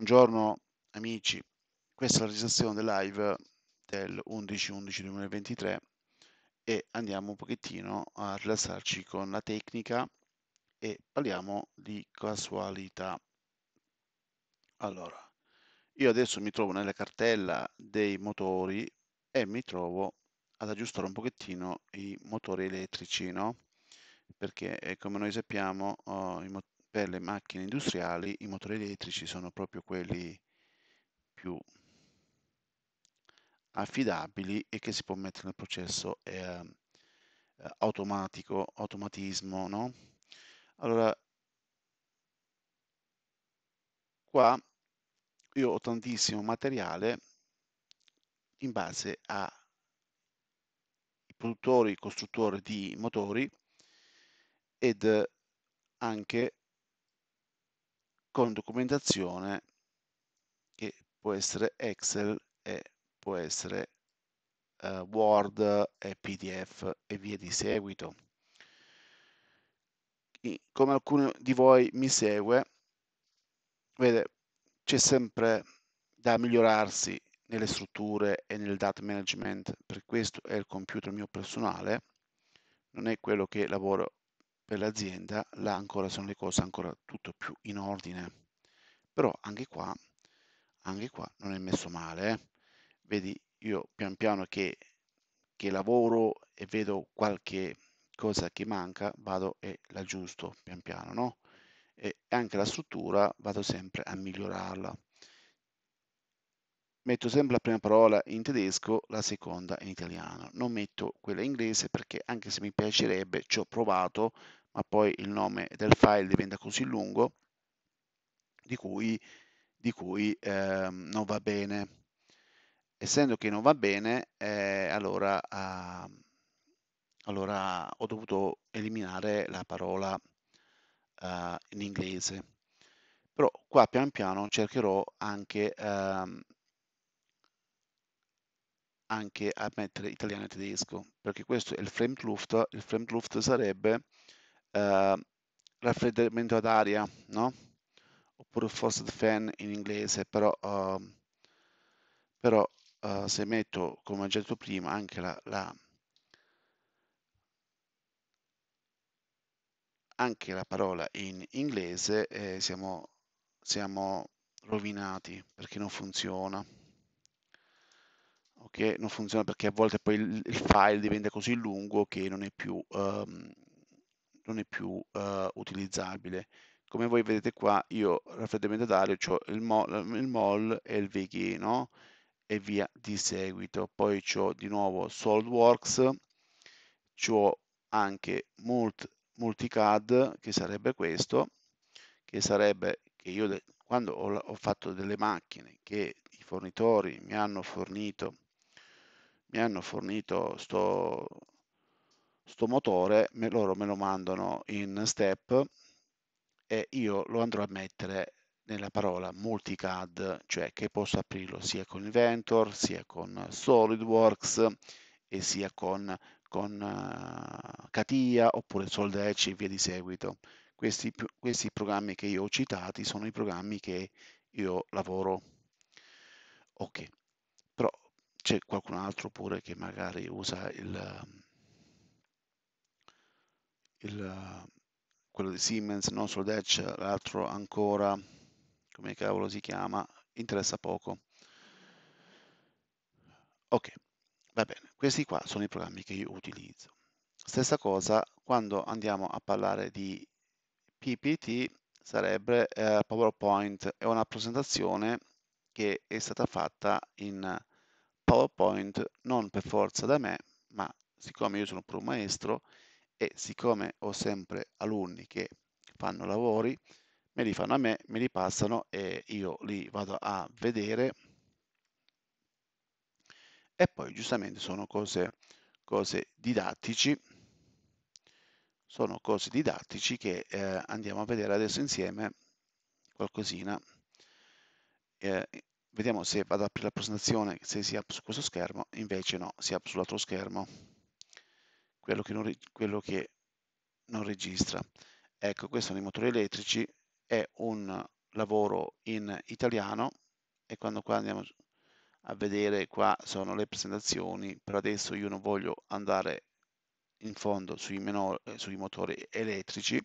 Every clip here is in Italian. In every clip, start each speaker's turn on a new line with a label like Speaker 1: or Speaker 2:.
Speaker 1: Buongiorno amici, questa è la registrazione del live del 11-11-2023 e andiamo un pochettino a rilassarci con la tecnica e parliamo di casualità. Allora, io adesso mi trovo nella cartella dei motori e mi trovo ad aggiustare un pochettino i motori elettrici, no? Perché eh, come noi sappiamo oh, per le macchine industriali i motori elettrici sono proprio quelli più affidabili e che si può mettere nel processo eh, automatico, automatismo, no? Allora, qua io ho tantissimo materiale in base ai produttori, costruttori di motori ed anche con documentazione che può essere Excel e può essere uh, Word e PDF e via di seguito. Come alcuno di voi mi segue, vede, c'è sempre da migliorarsi nelle strutture e nel data management, per questo è il computer mio personale, non è quello che lavoro per l'azienda, là ancora sono le cose ancora tutto più in ordine. Però anche qua, anche qua non è messo male. Eh? Vedi, io pian piano che, che lavoro e vedo qualche cosa che manca, vado e l'aggiusto pian piano, no? E anche la struttura vado sempre a migliorarla. Metto sempre la prima parola in tedesco, la seconda in italiano. Non metto quella inglese perché anche se mi piacerebbe, ci ho provato, ma poi il nome del file diventa così lungo di cui, di cui eh, non va bene. Essendo che non va bene, eh, allora, eh, allora, ho dovuto eliminare la parola eh, in inglese. Però qua pian piano cercherò anche, ehm, anche a mettere italiano e tedesco, perché questo è il Fremdluft, il Fremdluft sarebbe eh, raffreddamento ad aria, no? Oppure forced fan in inglese, però, uh, però uh, se metto, come ho già detto prima, anche la, la, anche la parola in inglese, eh, siamo, siamo rovinati perché non funziona. Ok, non funziona perché a volte poi il, il file diventa così lungo che non è più um, non è più uh, utilizzabile. Come voi vedete qua, io raffreddamento d'aria, ho il, mol, il mol e il VG, no? E via di seguito. Poi ho di nuovo SolidWorks, ho anche Mult, Multicad, che sarebbe questo, che sarebbe che io quando ho, ho fatto delle macchine che i fornitori mi hanno fornito mi hanno fornito sto sto motore me, loro me lo mandano in step e io lo andrò a mettere nella parola multicad, cioè che posso aprirlo sia con Inventor, sia con SolidWorks e sia con, con uh, CATIA oppure Soldac e via di seguito. Questi, questi programmi che io ho citati sono i programmi che io lavoro. Ok, però c'è qualcun altro pure che magari usa il il, quello di Siemens, non solo Dash, l'altro ancora, come cavolo si chiama, interessa poco. Ok, va bene, questi qua sono i programmi che io utilizzo. Stessa cosa quando andiamo a parlare di PPT sarebbe eh, PowerPoint, è una presentazione che è stata fatta in PowerPoint non per forza da me, ma siccome io sono pure un maestro, e siccome ho sempre alunni che fanno lavori, me li fanno a me, me li passano e io li vado a vedere. E poi giustamente sono cose, cose didattici. Sono cose didattici che eh, andiamo a vedere adesso insieme qualcosina. Eh, vediamo se vado ad aprire la presentazione se si apre su questo schermo invece no si apre sull'altro schermo quello che, non, quello che non registra. Ecco, questi sono i motori elettrici, è un lavoro in italiano e quando qua andiamo a vedere qua sono le presentazioni per adesso io non voglio andare in fondo sui, menor, eh, sui motori elettrici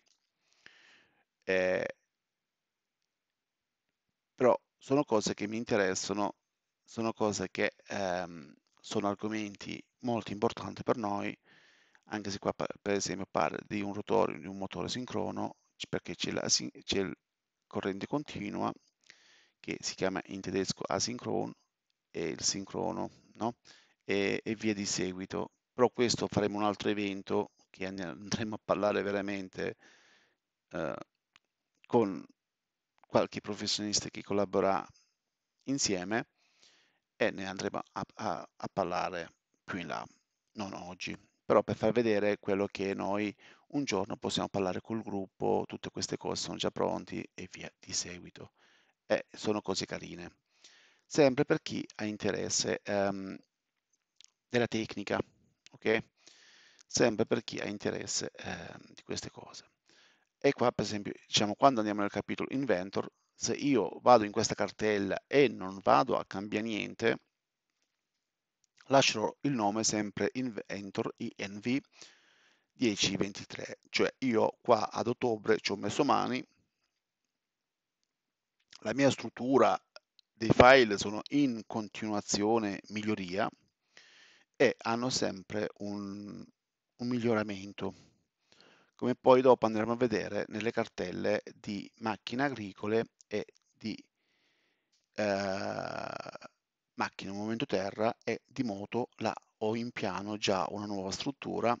Speaker 1: eh, però sono cose che mi interessano sono cose che ehm, sono argomenti molto importanti per noi anche se qua per esempio parla di un rotore di un motore sincrono perché c'è, la, c'è il corrente continua che si chiama in tedesco asynchron e il sincrono no? e, e via di seguito però questo faremo un altro evento che andremo a parlare veramente eh, con qualche professionista che collabora insieme e ne andremo a, a, a parlare più in là, non oggi, però per far vedere quello che noi un giorno possiamo parlare col gruppo, tutte queste cose sono già pronti e via di seguito. E sono cose carine. Sempre per chi ha interesse um, della tecnica, ok? Sempre per chi ha interesse eh, di queste cose. E qua, per esempio, diciamo, quando andiamo nel capitolo Inventor, se io vado in questa cartella e non vado a cambiare niente, lascerò il nome sempre Inventor INV 1023, cioè io qua ad ottobre ci ho messo mani, la mia struttura dei file sono in continuazione miglioria e hanno sempre un, un miglioramento. Come poi dopo andremo a vedere nelle cartelle di macchine agricole e di eh, macchine movimento terra e di moto là ho in piano già una nuova struttura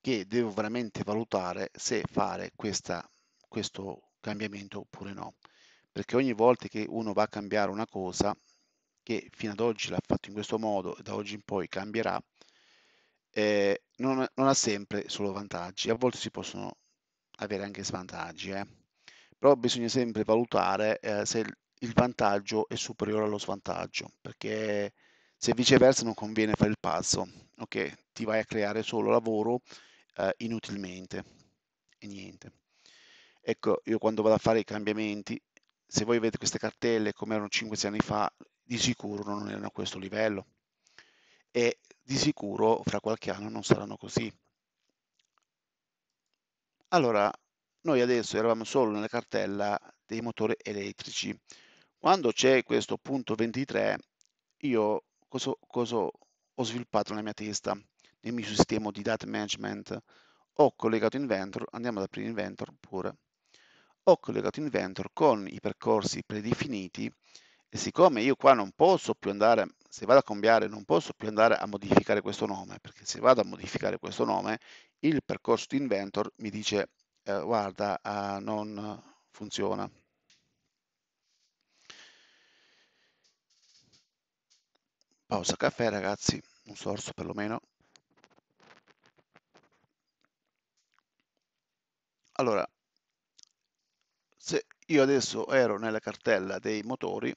Speaker 1: che devo veramente valutare se fare questa, questo cambiamento oppure no perché ogni volta che uno va a cambiare una cosa che fino ad oggi l'ha fatto in questo modo e da oggi in poi cambierà eh, non, non, ha sempre solo vantaggi, a volte si possono avere anche svantaggi, eh. però bisogna sempre valutare eh, se il, vantaggio è superiore allo svantaggio, perché se viceversa non conviene fare il passo, ok? Ti vai a creare solo lavoro eh, inutilmente e niente. Ecco, io quando vado a fare i cambiamenti, se voi vedete queste cartelle come erano 5-6 anni fa, di sicuro non erano a questo livello e di sicuro fra qualche anno non saranno così. Allora, noi adesso eravamo solo nella cartella dei motori elettrici. Quando c'è questo punto 23, io cosa, cosa ho sviluppato nella mia testa, nel mio sistema di data management? Ho collegato Inventor, andiamo ad aprire Inventor pure, ho collegato Inventor con i percorsi predefiniti e siccome io qua non posso più andare, se vado a cambiare, non posso più andare a modificare questo nome, perché se vado a modificare questo nome, il percorso di Inventor mi dice, eh, guarda, uh, non funziona. Pausa caffè ragazzi, un sorso perlomeno. Allora, se io adesso ero nella cartella dei motori,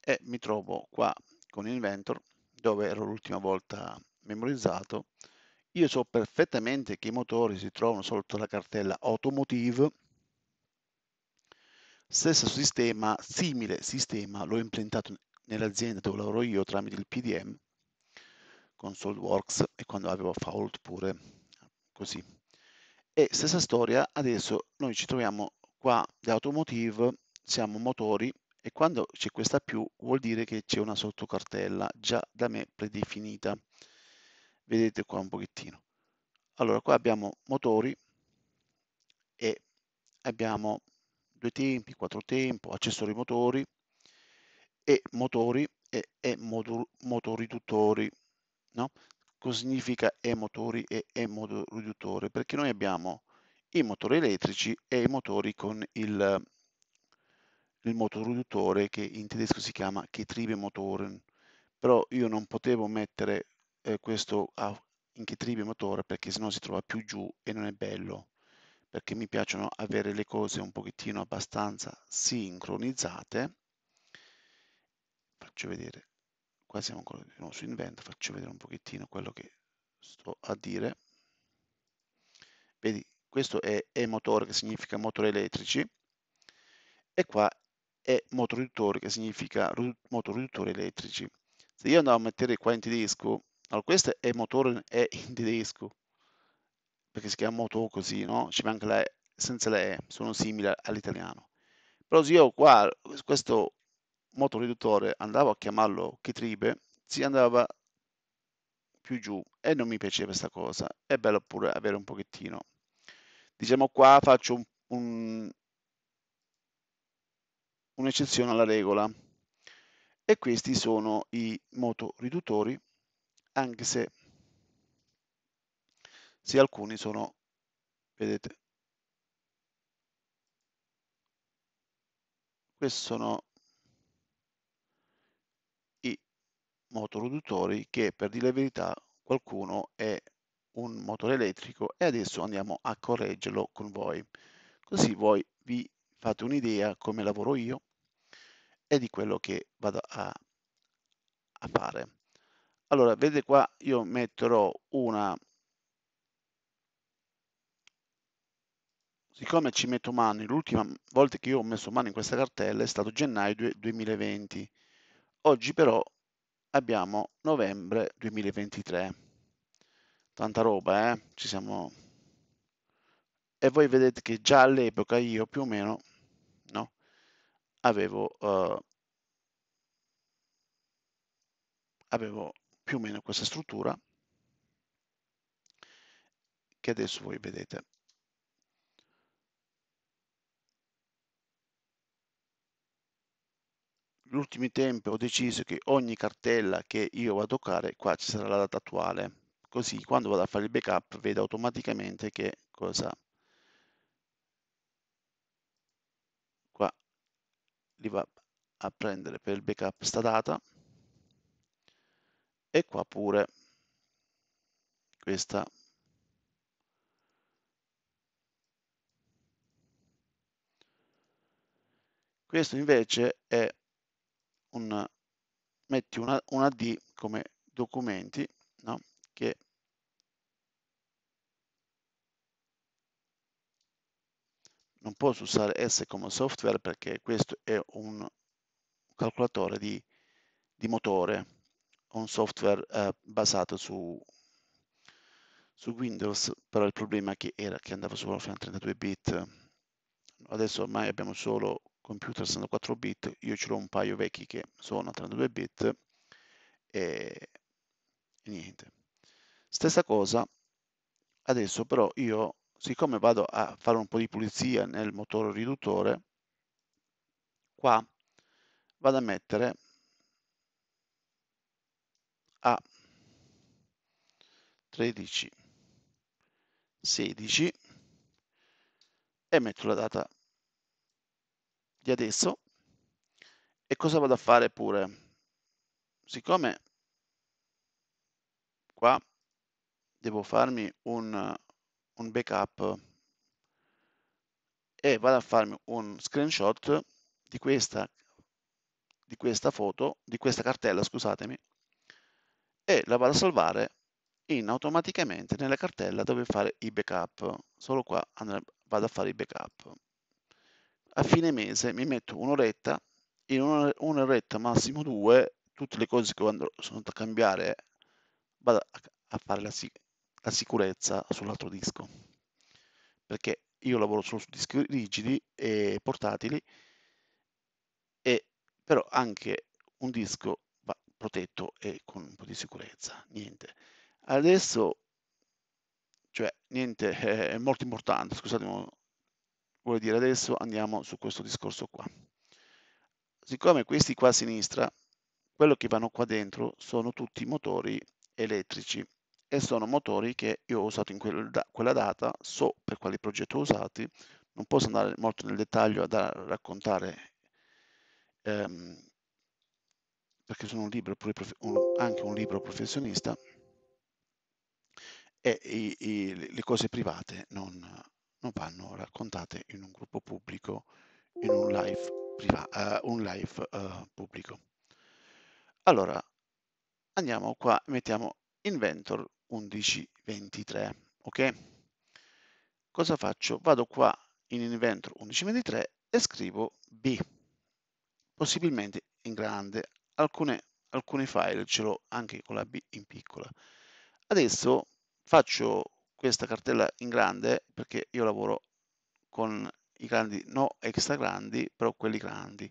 Speaker 1: e mi trovo qua con Inventor dove ero l'ultima volta memorizzato io so perfettamente che i motori si trovano sotto la cartella automotive stesso sistema simile sistema l'ho implementato nell'azienda dove lavoro io tramite il PDM con SolidWorks e quando avevo Fault pure così e stessa storia adesso noi ci troviamo qua di automotive siamo motori e quando c'è questa più vuol dire che c'è una sottocartella già da me predefinita. Vedete qua un pochettino. Allora qua abbiamo motori e abbiamo due tempi, quattro tempo, accessori motori e motori e, e motor, motoridutori. No? Cosa significa e motori e e motoriduttore? Perché noi abbiamo i motori elettrici e i motori con il il motoriduttore che in tedesco si chiama Getriebemotoren, però io non potevo mettere eh, questo a, in Getriebemotore perché sennò si trova più giù e non è bello, perché mi piacciono avere le cose un pochettino abbastanza sincronizzate. Faccio vedere, qua siamo ancora di nuovo su Invent, faccio vedere un pochettino quello che sto a dire. Vedi, questo è e-motore che significa motori elettrici, e qua è motoriduttori, che significa motoriduttori elettrici. Se io andavo a mettere qua in tedesco, allora questo è motore è in tedesco, perché si chiama moto così, no? Ci manca la E, senza la E, sono simili all'italiano. Però se io qua, questo motoriduttore, andavo a chiamarlo Chetribe, si andava più giù e non mi piaceva questa cosa. È bello pure avere un pochettino. Diciamo qua faccio un, un, un'eccezione alla regola e questi sono i motoriduttori anche se, se alcuni sono vedete questi sono i motoriduttori che per dire la verità qualcuno è un motore elettrico e adesso andiamo a correggerlo con voi. Così voi vi fate un'idea come lavoro io e di quello che vado a, a fare. Allora vedete qua io metterò una siccome ci metto mano l'ultima volta che io ho messo mano in questa cartella è stato gennaio 2020 oggi però abbiamo novembre 2023 tanta roba eh? Ci siamo. E voi vedete che già all'epoca io più o meno no? Avevo uh, avevo più o meno questa struttura che adesso voi vedete. Gli ultimi tempi ho deciso che ogni cartella che io vado a toccare, qua ci sarà la data attuale, così quando vado a fare il backup vedo automaticamente che cosa qua li va a prendere per il backup sta data. E qua pure questa. Questo invece è un metti una, una D come documenti no? che non posso usare S come software perché questo è un calcolatore di, di motore un software eh, basato su, su, Windows, però il problema che era che andava solo fino a 32 bit. Adesso ormai abbiamo solo computer 64 bit, io ce l'ho un paio vecchi che sono a 32 bit e, e niente. Stessa cosa, adesso però io, siccome vado a fare un po' di pulizia nel motore riduttore, qua vado a mettere a 13 16 e metto la data di adesso e cosa vado a fare pure siccome qua devo farmi un, un backup e vado a farmi un screenshot di questa di questa foto di questa cartella scusatemi e la vado a salvare in automaticamente nella cartella dove fare i backup. Solo qua vado a fare i backup. A fine mese mi metto un'oretta, in un'oretta massimo due, tutte le cose che andrò, sono andato a cambiare, vado a fare la, la sicurezza sull'altro disco. Perché io lavoro solo su dischi rigidi e portatili, e però anche un disco protetto e con un po' di sicurezza. Niente. Adesso, cioè, niente, è molto importante, scusatemi, vuol dire adesso andiamo su questo discorso qua. Siccome questi qua a sinistra, quello che vanno qua dentro sono tutti motori elettrici e sono motori che io ho usato in quel, quella data, so per quali progetti ho usati, non posso andare molto nel dettaglio a raccontare ehm, perché sono un libro anche un libro professionista e i, i, le cose private non, non, vanno raccontate in un gruppo pubblico, in un live, priva, uh, un live uh, pubblico. Allora, andiamo qua, mettiamo Inventor 1123, ok? Cosa faccio? Vado qua in Inventor 1123 e scrivo B, possibilmente in grande, Alcune, alcuni file ce l'ho anche con la B in piccola. Adesso faccio questa cartella in grande perché io lavoro con i grandi, no extra grandi, però quelli grandi.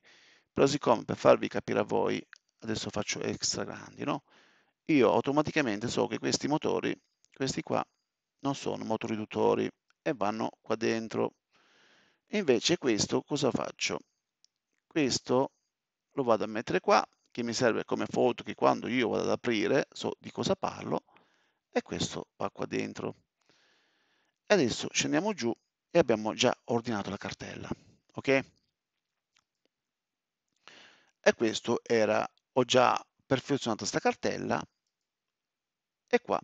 Speaker 1: Però siccome per farvi capire a voi, adesso faccio extra grandi, no? Io automaticamente so che questi motori, questi qua, non sono motori riduttori e vanno qua dentro. E invece questo cosa faccio? Questo lo vado a mettere qua, che mi serve come foto che quando io vado ad aprire so di cosa parlo e questo va qua dentro. E adesso scendiamo giù e abbiamo già ordinato la cartella, ok? E questo era, ho già perfezionato questa cartella e qua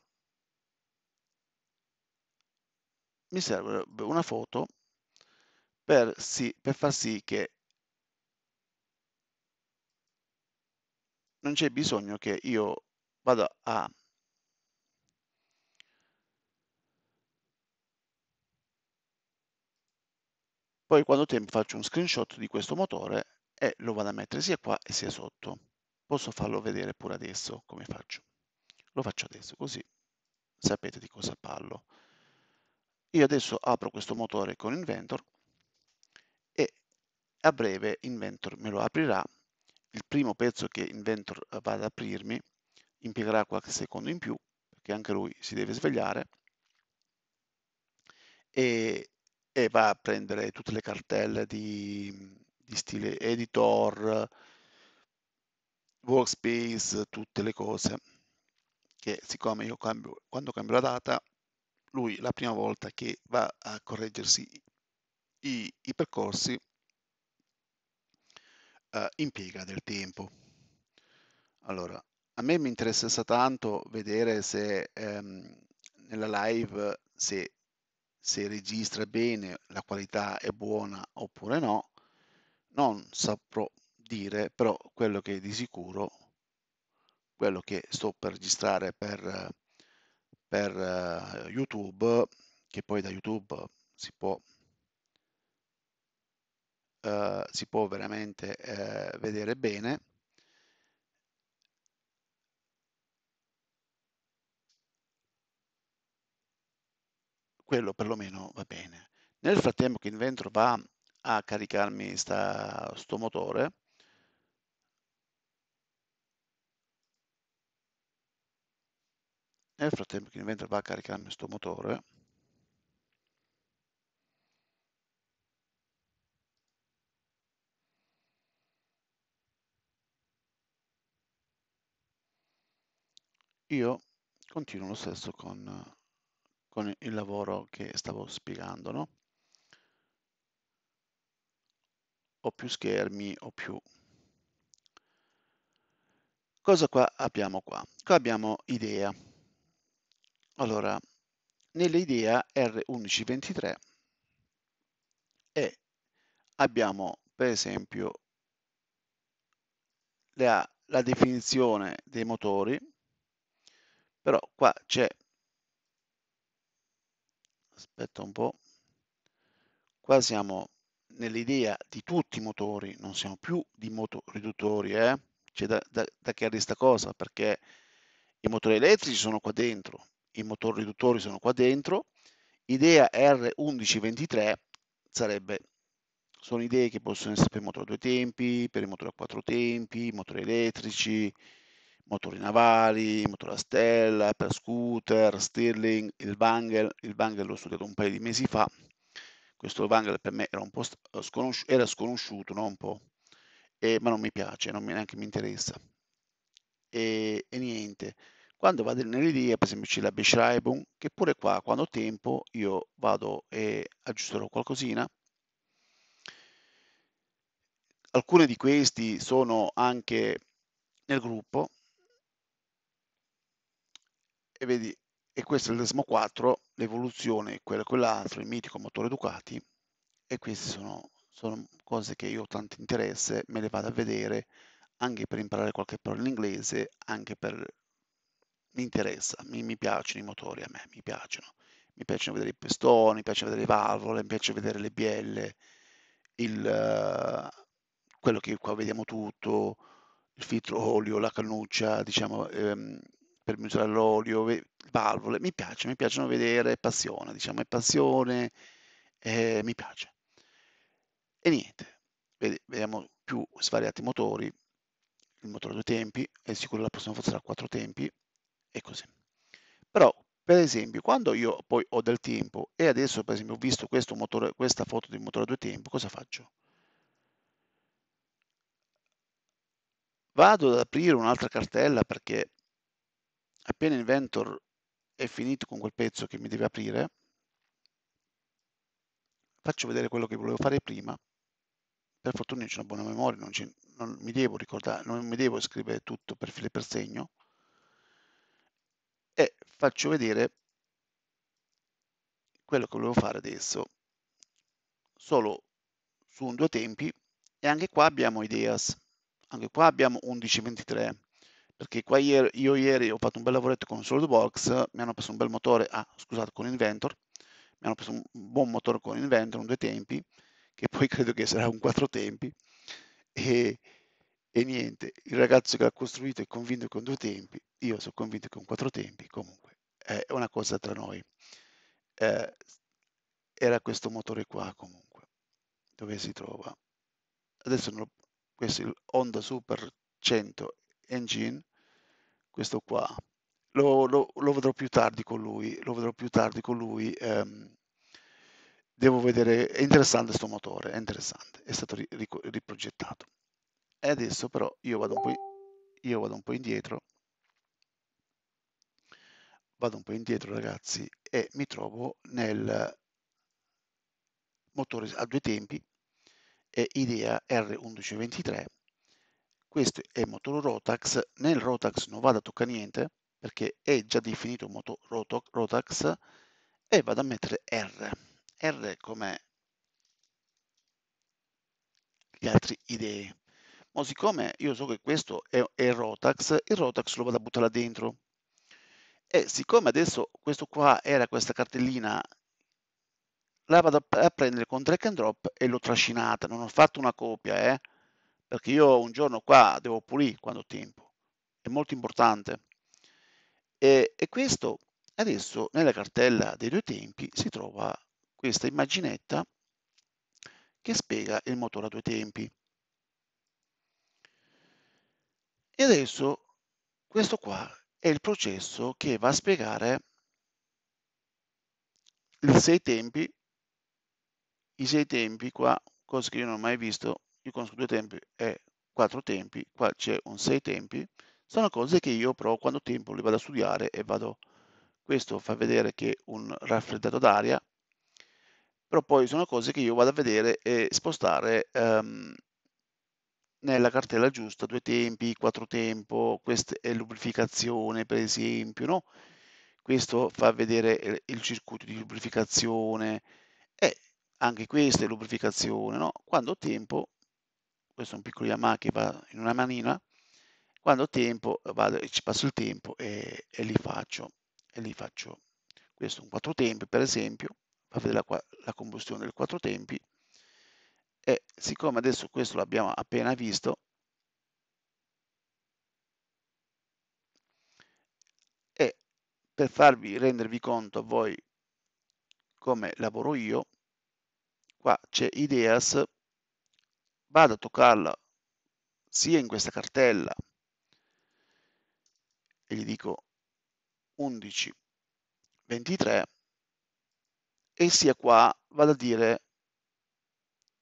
Speaker 1: mi serve una foto per, sì, per far sì che non c'è bisogno che io vada a poi quando tempo faccio un screenshot di questo motore e lo vado a mettere sia qua e sia sotto. Posso farlo vedere pure adesso come faccio? Lo faccio adesso così sapete di cosa parlo. Io adesso apro questo motore con Inventor e a breve Inventor me lo aprirà. Il primo pezzo che Inventor va ad aprirmi impiegherà qualche secondo in più perché anche lui si deve svegliare e, e va a prendere tutte le cartelle di, di stile editor, workspace, tutte le cose che siccome io cambio, quando cambio la data, lui la prima volta che va a correggersi i, i percorsi uh, impiega del tempo. Allora, a me mi interessa tanto vedere se ehm, nella live se, se registra bene, la qualità è buona oppure no. Non saprò dire, però quello che di sicuro, quello che sto per registrare per, per uh, YouTube, che poi da YouTube si può eh, si può veramente eh, vedere bene. Quello perlomeno va bene. Nel frattempo che Inventor va a caricarmi sta, sto motore, nel frattempo che Inventor va a caricarmi questo motore, io continuo lo stesso con, con il lavoro che stavo spiegando, no? Ho più schermi, o più... Cosa qua abbiamo qua? Qua abbiamo idea. Allora, nell'idea R1123 e abbiamo per esempio la, la definizione dei motori, però qua c'è, aspetta un po', qua siamo nell'idea di tutti i motori, non siamo più di motoriduttori, eh? c'è da, da, da chiarire questa cosa? Perché i motori elettrici sono qua dentro, i motori riduttori sono qua dentro, idea R1123 sarebbe, sono idee che possono essere per motore a due tempi, per i motori a quattro tempi, motori elettrici, motori navali, motori a stella, per scooter, Stirling, il Wangel, il Wangel l'ho studiato un paio di mesi fa, questo Wangel per me era un po' sconosciuto, era sconosciuto, no? un po', e, ma non mi piace, non mi, neanche mi interessa. E, e niente, quando vado nell'idea, per esempio c'è la Beschreibung, che pure qua, quando ho tempo, io vado e aggiusterò qualcosina. Alcuni di questi sono anche nel gruppo, e vedi, e questo è il Desmo 4, l'evoluzione, quello e quell'altro, il mitico motore Ducati, e queste sono, sono cose che io ho tanto interesse, me le vado a vedere anche per imparare qualche parola in inglese, anche per... mi interessa, mi, mi piacciono i motori a me, mi piacciono. Mi piacciono vedere i pistoni, mi piace vedere le valvole, mi piace vedere le bielle, il, quello che qua vediamo tutto, il filtro olio, la cannuccia, diciamo, ehm, per misurare l'olio, valvole, mi piace, mi piacciono vedere, passione, diciamo, è passione, eh, mi piace. E niente, vediamo più svariati motori, il motore a due tempi, è sicuro la prossima volta sarà a quattro tempi, e così. Però, per esempio, quando io poi ho del tempo e adesso per esempio ho visto motore, questa foto di motore a due tempi, cosa faccio? Vado ad aprire un'altra cartella perché appena Inventor è finito con quel pezzo che mi deve aprire, faccio vedere quello che volevo fare prima. Per fortuna c'è una buona memoria, non, non, mi devo ricordare, non mi devo scrivere tutto per filo e per segno. E faccio vedere quello che volevo fare adesso. Solo su un due tempi e anche qua abbiamo ideas anche qua abbiamo 1123 perché qua ieri, io ieri ho fatto un bel lavoretto con SolidWorks mi hanno preso un bel motore ah scusate con Inventor mi hanno preso un buon motore con Inventor un due tempi che poi credo che sarà un quattro tempi e, e niente il ragazzo che l'ha costruito è convinto con due tempi io sono convinto con quattro tempi comunque è una cosa tra noi. Eh, era questo motore qua comunque dove si trova. Adesso lo, questo è il Honda Super 100 Engine questo qua. Lo, lo, lo, vedrò più tardi con lui lo vedrò più tardi con lui ehm, devo vedere è interessante questo motore è interessante è stato riprogettato. E adesso però io vado io vado un po' indietro. Vado un po' indietro ragazzi e mi trovo nel motore a due tempi e idea R1123 questo è il motore Rotax. Nel Rotax non vado a toccare niente perché è già definito moto Rotax e vado a mettere R. R come gli altri idee. Ma siccome io so che questo è, è Rotax il Rotax lo vado a buttare dentro. E siccome adesso questo qua era questa cartellina, la vado a prendere con drag and drop e l'ho trascinata, non ho fatto una copia, eh? Perché io un giorno qua devo pulire quando ho tempo, è molto importante. E, e questo adesso nella cartella dei due tempi si trova questa immaginetta che spiega il motore a due tempi. E adesso questo qua è il processo che va a spiegare i sei tempi, i sei tempi qua, cosa che io non ho mai visto, io conosco due tempi e quattro tempi, qua c'è un sei tempi, sono cose che io però quando tempo li vado a studiare e vado, questo fa vedere che un raffreddato d'aria, però poi sono cose che io vado a vedere e spostare um, nella cartella giusta, due tempi, quattro tempo, questa è lubrificazione per esempio, no? Questo fa vedere il circuito di lubrificazione e anche questa è lubrificazione, no? Quando ho tempo, questo è un piccolo Yamaha che va in una manina, quando ho tempo vado e ci passo il tempo e, e li faccio, e li faccio. Questo è un quattro tempi per esempio, fa vedere la, la combustione del quattro tempi, e siccome adesso questo l'abbiamo appena visto e per farvi rendervi conto a voi come lavoro io qua c'è ideas vado a toccarla sia in questa cartella e gli dico 11 23 e sia qua vado a dire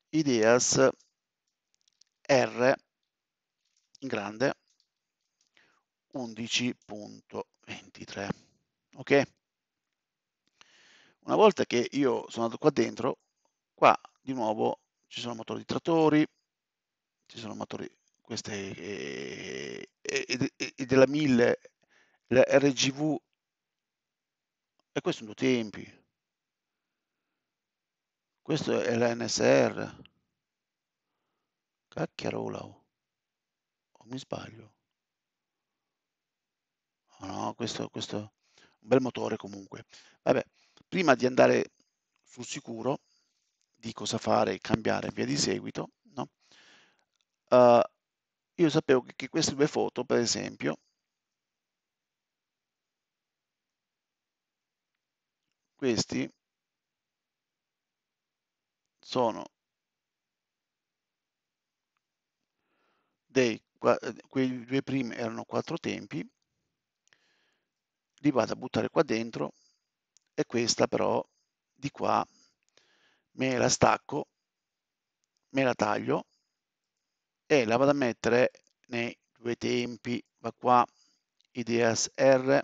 Speaker 1: ideas R in grande 11.23 ok? Una volta che io sono andato qua dentro qua di nuovo ci sono motori di trattori ci sono motori queste e, e, e della 1000 la RGV e questo sono due tempi questo è l'NSR. Cacchiarola. O mi sbaglio? Oh no, questo è un bel motore comunque. Vabbè, prima di andare sul sicuro, di cosa fare e cambiare via di seguito, no? uh, io sapevo che, che queste due foto, per esempio, questi sono dei, quei due primi erano quattro tempi, li vado a buttare qua dentro e questa però di qua me la stacco, me la taglio e la vado a mettere nei due tempi, va qua, IDS R,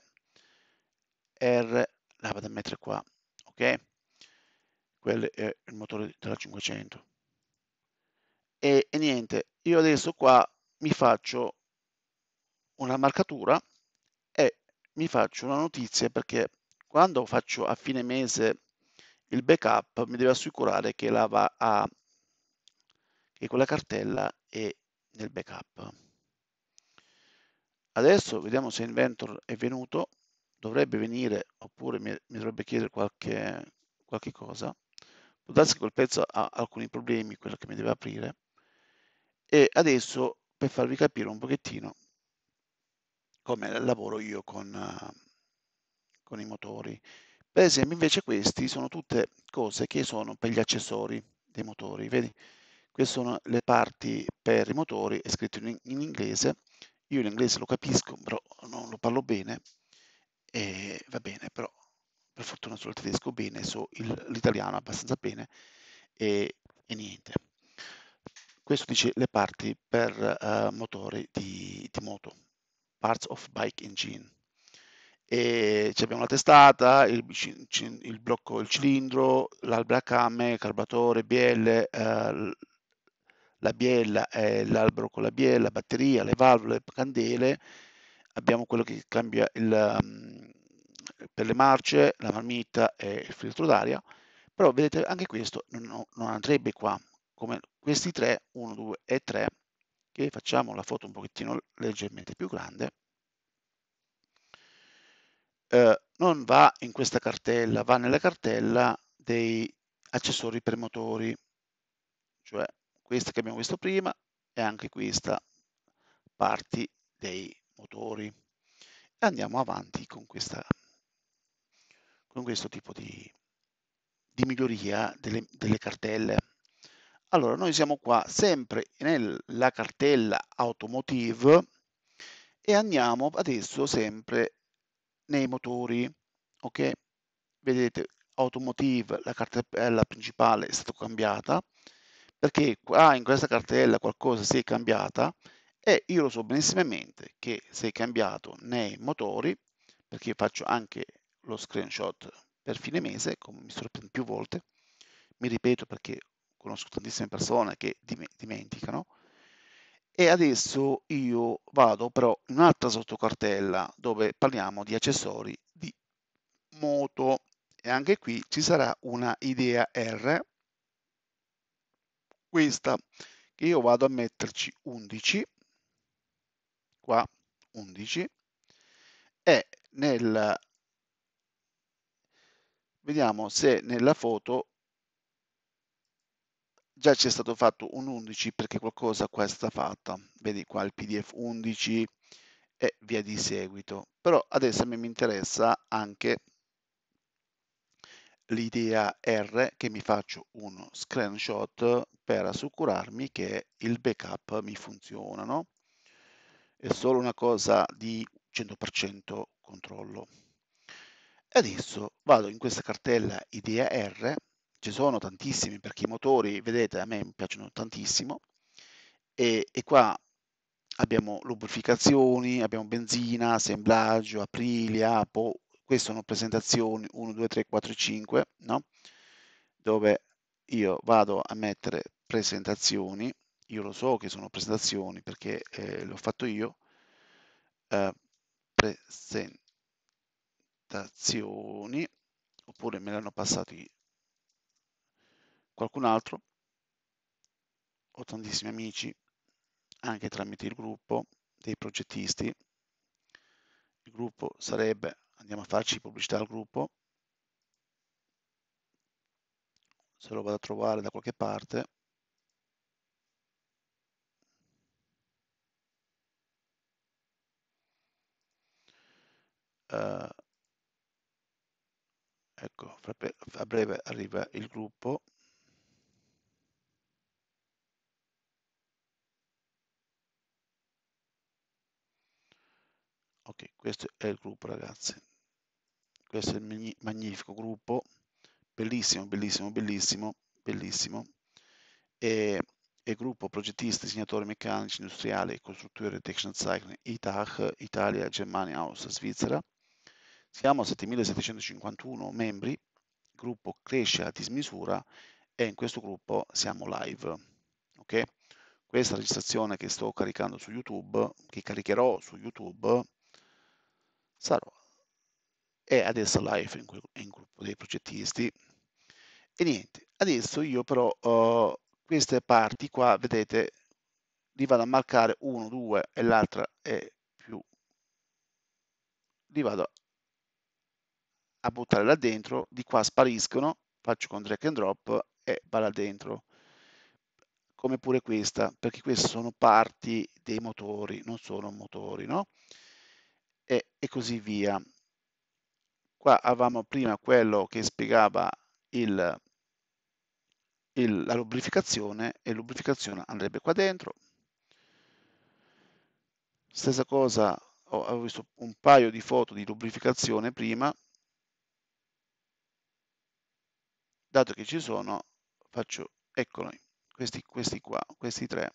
Speaker 1: R, la vado a mettere qua, ok? Quello è il motore della 500. E, e niente, io adesso qua mi faccio una marcatura e mi faccio una notizia perché quando faccio a fine mese il backup mi deve assicurare che a che quella cartella è nel backup. Adesso vediamo se Inventor è venuto, dovrebbe venire oppure mi, mi dovrebbe chiedere qualche, qualche cosa. Può darsi che quel pezzo ha alcuni problemi, quello che mi deve aprire. E adesso per farvi capire un pochettino come lavoro io con, con i motori. Per esempio invece questi sono tutte cose che sono per gli accessori dei motori, vedi? Queste sono le parti per i motori, è scritto in, in inglese, io l'inglese lo capisco, però non lo parlo bene, e va bene, però per fortuna sul tedesco bene, so l'italiano abbastanza bene, e, e niente. Questo dice le parti per uh, motori di, di moto, parts of bike engine. E abbiamo la testata, il, il blocco, il cilindro, l'albracame, il carburatore, BL, uh, la biella è l'albero con la biella, la batteria, le valvole, le candele, abbiamo quello che cambia il, um, per le marce, la marmitta e il filtro d'aria, però vedete anche questo non, non andrebbe qua, come questi tre, 1, 2 e 3, che facciamo la foto un pochettino leggermente più grande, eh, non va in questa cartella, va nella cartella dei accessori per motori, cioè questa che abbiamo visto prima e anche questa parti dei motori. E andiamo avanti con, questa, con questo tipo di, di miglioria delle, delle cartelle. Allora noi siamo qua sempre nella cartella automotive e andiamo adesso sempre nei motori ok? Vedete automotive la cartella principale è stata cambiata perché qua in questa cartella qualcosa si è cambiata e io lo so benissimamente che si è cambiato nei motori, perché faccio anche lo screenshot per fine mese, come mi sorprende più volte, mi ripeto perché conosco tantissime persone che dimenticano, e adesso io vado però in un'altra sottocartella dove parliamo di accessori di moto. E anche qui ci sarà una idea R. Questa che io vado a metterci 11 qua 11 e nel vediamo se nella foto già c'è stato fatto un 11 perché qualcosa qua è stata fatta vedi qua il pdf 11 e via di seguito però adesso a me mi interessa anche l'idea R che mi faccio uno screenshot per assicurarmi che il backup mi funziona, no? È solo una cosa di 100% controllo. Adesso vado in questa cartella idea R, ci sono tantissimi perché i motori, vedete, a me piacciono tantissimo, e, e qua abbiamo lubrificazioni, abbiamo benzina, assemblaggio, aprilia, poi queste sono presentazioni 1, 2, 3, 4, 5, no? dove io vado a mettere presentazioni, io lo so che sono presentazioni perché eh, l'ho fatto io, eh, presentazioni, oppure me l'hanno passati qualcun altro, ho tantissimi amici, anche tramite il gruppo dei progettisti, il gruppo sarebbe andiamo a farci pubblicità al gruppo se lo vado a trovare da qualche parte. Uh, ecco, a breve arriva il gruppo. Ok, questo è il gruppo ragazzi. Questo è il magnifico gruppo, bellissimo, bellissimo, bellissimo, bellissimo. E, e gruppo progettisti, disegnatori meccanici, industriali, costruttori Technical Cycling, ITAC, Italia, Germania, Austria, Svizzera. Siamo a 7751 membri, il gruppo cresce a dismisura e in questo gruppo siamo live. Ok? Questa registrazione che sto caricando su YouTube, che caricherò su YouTube, sarò è adesso live in, in gruppo dei progettisti. E niente adesso io però uh, queste parti qua vedete li vado a marcare 1 2 e l'altra è più. Li vado a buttare là dentro di qua spariscono faccio con drag and drop e va là dentro. Come pure questa perché queste sono parti dei motori non sono motori no e, e così via. Qua avevamo prima quello che spiegava il, il, la lubrificazione e lubrificazione andrebbe qua dentro. Stessa cosa, ho, ho visto un paio di foto di lubrificazione prima. Dato che ci sono, faccio, eccoli, questi, questi qua, questi tre,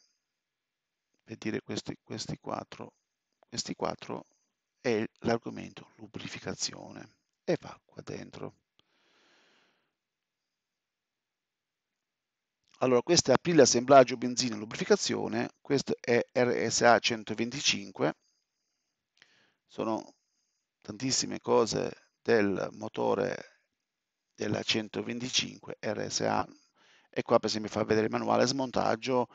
Speaker 1: per dire questi, questi quattro, questi quattro l'argomento lubrificazione e va qua dentro. Allora, questo è aprile assemblaggio benzina e lubrificazione, questo è RSA 125, sono tantissime cose del motore della 125 RSA e qua per esempio fa vedere il manuale smontaggio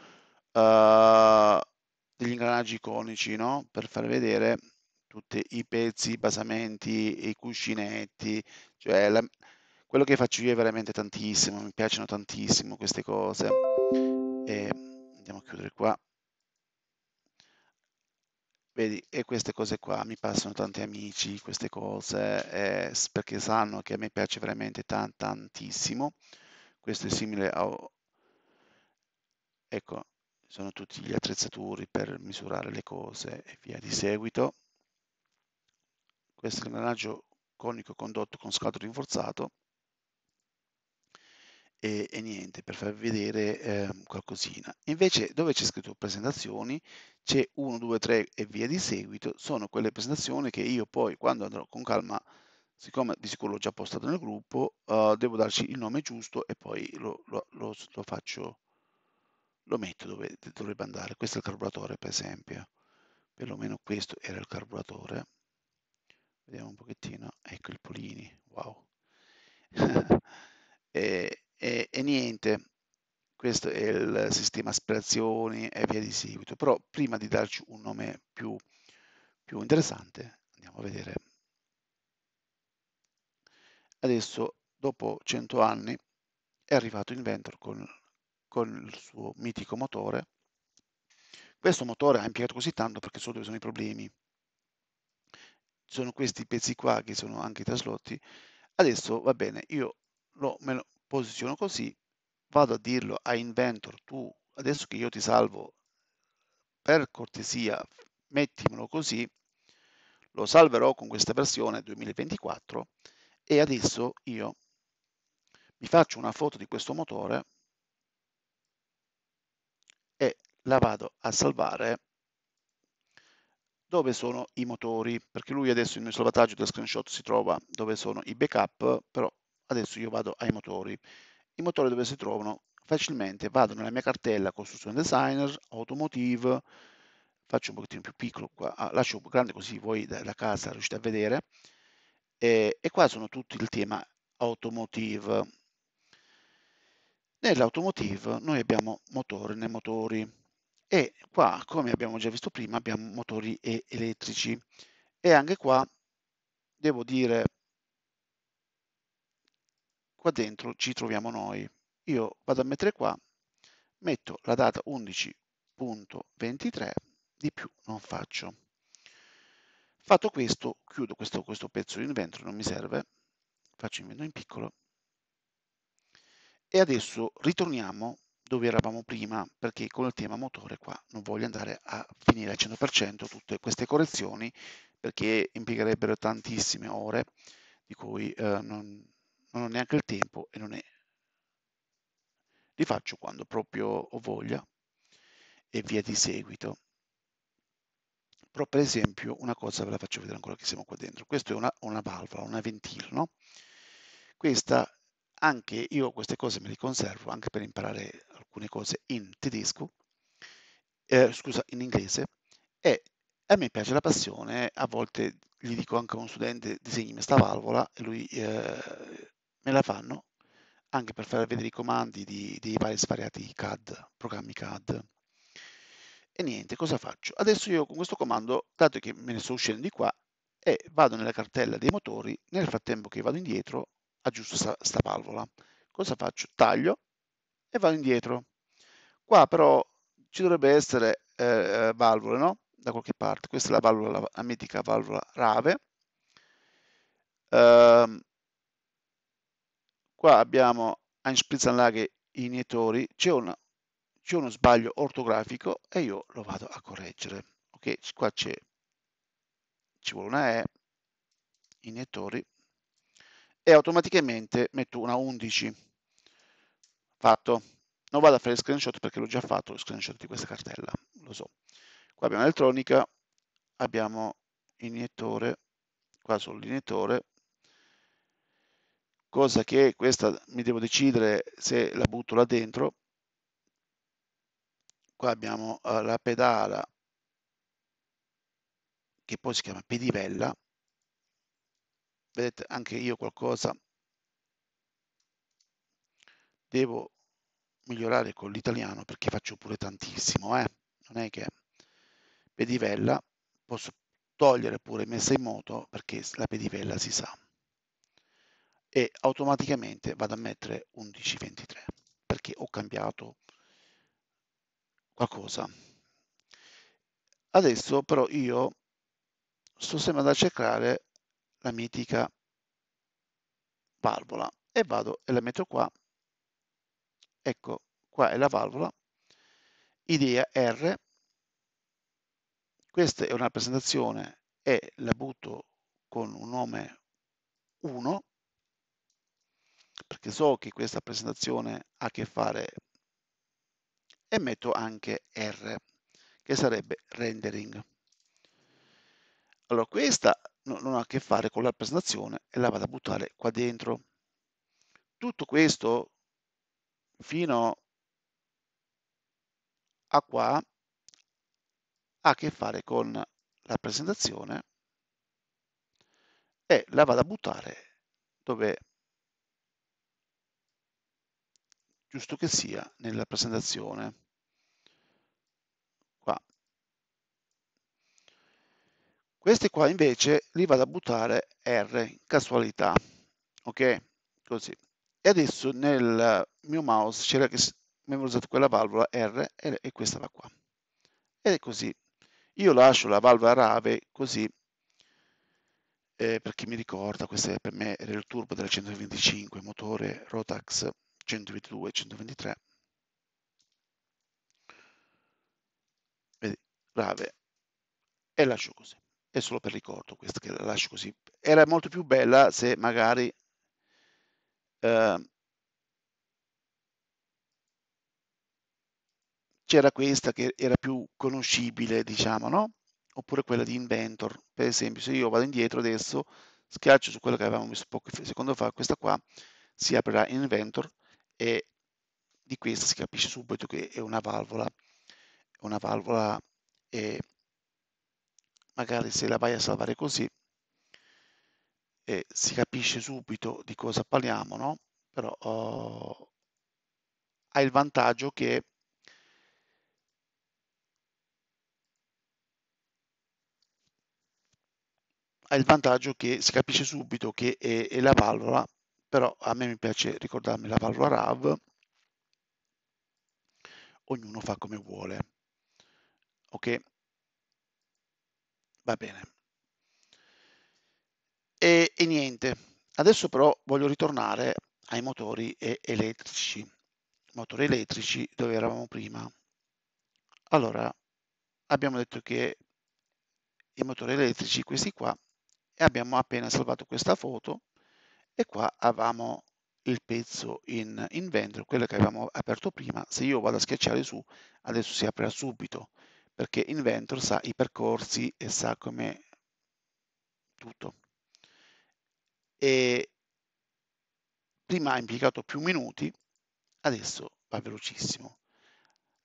Speaker 1: uh, degli ingranaggi iconici no? per far vedere tutti i pezzi, i basamenti, i cuscinetti, cioè la, quello che faccio io è veramente tantissimo, mi piacciono tantissimo queste cose. E andiamo a chiudere qua. Vedi, e queste cose qua mi passano tanti amici, queste cose, eh, perché sanno che a me piace veramente tan, tantissimo. Questo è simile a... Ecco, sono tutti gli attrezzatori per misurare le cose e via di seguito questo è conico condotto con scatolo rinforzato e, e niente per farvi vedere eh, qualcosina. Invece dove c'è scritto presentazioni c'è 1 2 3 e via di seguito. Sono quelle presentazioni che io poi quando andrò con calma siccome di sicuro l'ho già postato nel gruppo uh, devo darci il nome giusto e poi lo, lo, lo, lo faccio lo metto dove dovrebbe andare. Questo è il carburatore per esempio. Perlomeno questo era il carburatore Vediamo un pochettino. Ecco il Polini, wow. e, e, e, niente, questo è il sistema aspirazioni e via di seguito. Però prima di darci un nome più, più interessante, andiamo a vedere. Adesso, dopo 100 anni, è arrivato Inventor con, con il suo mitico motore. Questo motore ha impiegato così tanto perché so dove sono i problemi sono questi pezzi qua che sono anche i traslotti. Adesso va bene, io lo, me lo posiziono così, vado a dirlo a Inventor, tu adesso che io ti salvo, per cortesia mettimelo così, lo salverò con questa versione 2024 e adesso io mi faccio una foto di questo motore e la vado a salvare dove sono i motori, perché lui adesso nel salvataggio del screenshot si trova dove sono i backup, però adesso io vado ai motori. I motori dove si trovano? Facilmente vado nella mia cartella costruzione designer, automotive, faccio un pochettino più piccolo qua, ah, lascio grande così voi da, da casa riuscite a vedere, e, e qua sono tutti il tema automotive. Nell'automotive noi abbiamo motori nei motori, e qua come abbiamo già visto prima abbiamo motori elettrici. E anche qua devo dire qua dentro ci troviamo noi. Io vado a mettere qua, metto la data 11.23, di più non faccio. Fatto questo, chiudo questo, questo pezzo di inventory, non mi serve, faccio inventory in piccolo, e adesso ritorniamo dove eravamo prima, perché con il tema motore qua non voglio andare a finire al 100% tutte queste correzioni, perché impiegherebbero tantissime ore, di cui eh, non, non ho neanche il tempo e non è li faccio quando proprio ho voglia e via di seguito. Però per esempio una cosa ve la faccio vedere ancora che siamo qua dentro. Questa è una, una valvola, una ventile, no? Questa anche io queste cose me le conservo anche per imparare alcune cose in tedesco, eh, scusa, in inglese, e a me piace la passione, a volte gli dico anche a un studente disegni questa valvola e lui eh, me la fanno anche per far vedere i comandi di, dei vari svariati CAD, programmi CAD. E niente, cosa faccio? Adesso io con questo comando, dato che me ne sto uscendo di qua, e vado nella cartella dei motori, nel frattempo che vado indietro aggiusto sta, sta valvola. Cosa faccio? Taglio e vado indietro. Qua però ci dovrebbe essere eh, valvole, no? Da qualche parte. Questa è la valvola, la mitica valvola rave. Um, qua abbiamo Einspritzanlage iniettori, c'è, c'è uno sbaglio ortografico e io lo vado a correggere. Ok, qua c'è, ci vuole una E, iniettori, e automaticamente metto una 11. Fatto. Non vado a fare screenshot perché l'ho già fatto lo screenshot di questa cartella, lo so. Qua abbiamo elettronica, abbiamo iniettore, qua solo cosa che questa mi devo decidere se la butto là dentro. Qua abbiamo uh, la pedala che poi si chiama pedivella. Vedete, anche io qualcosa devo migliorare con l'italiano perché faccio pure tantissimo, eh? non è che pedivella posso togliere pure messa in moto perché la pedivella si sa e automaticamente vado a mettere 1123 perché ho cambiato qualcosa. Adesso però io sto sempre andando a cercare la mitica valvola e vado e la metto qua. Ecco, qua è la valvola. Idea R. Questa è una presentazione e la butto con un nome 1 perché so che questa presentazione ha a che fare e metto anche R che sarebbe rendering. Allora questa non ha a che fare con la presentazione e la vado a buttare qua dentro. Tutto questo fino a qua ha a che fare con la presentazione e la vado a buttare dove giusto che sia nella presentazione. Questi qua invece li vado a buttare R, casualità, ok? Così. E adesso nel mio mouse c'era che memorizzato quella valvola R e, questa va qua. Ed è così. Io lascio la valvola rave così eh, perché mi ricorda, questo per me era il turbo della 125, motore Rotax 122, 123. Vedi, rave. E lascio così. È solo per ricordo questa che la lascio così. Era molto più bella se magari eh, c'era questa che era più conoscibile, diciamo, no? Oppure quella di Inventor. Per esempio, se io vado indietro adesso, schiaccio su quello che avevamo visto poco secondo fa, questa qua si aprirà in Inventor e di questa si capisce subito che è una valvola, una valvola e magari se la vai a salvare così eh, si capisce subito di cosa parliamo, no? Però oh, ha il vantaggio che ha il vantaggio che si capisce subito che è, è la valvola però a me mi piace ricordarmi la valvola RAV ognuno fa come vuole. Ok? Va bene. E, e niente, adesso però voglio ritornare ai motori elettrici, motori elettrici dove eravamo prima. Allora, abbiamo detto che i motori elettrici, questi qua, e abbiamo appena salvato questa foto e qua avevamo il pezzo in inventory, quello che avevamo aperto prima, se io vado a schiacciare su, adesso si aprirà subito, perché Inventor sa i percorsi e sa come tutto. E prima ha impiegato più minuti, adesso va velocissimo.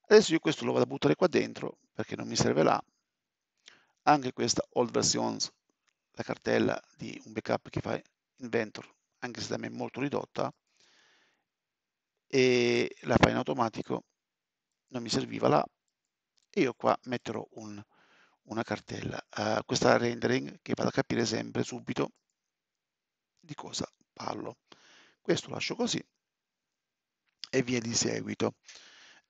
Speaker 1: Adesso io questo lo vado a buttare qua dentro, perché non mi serve là. Anche questa old versions, la cartella di un backup che fa Inventor, anche se da me è molto ridotta, e la fa in automatico, non mi serviva là, io qua metterò un, una cartella, uh, questa rendering che vado a capire sempre subito di cosa parlo. Questo lascio così e via di seguito.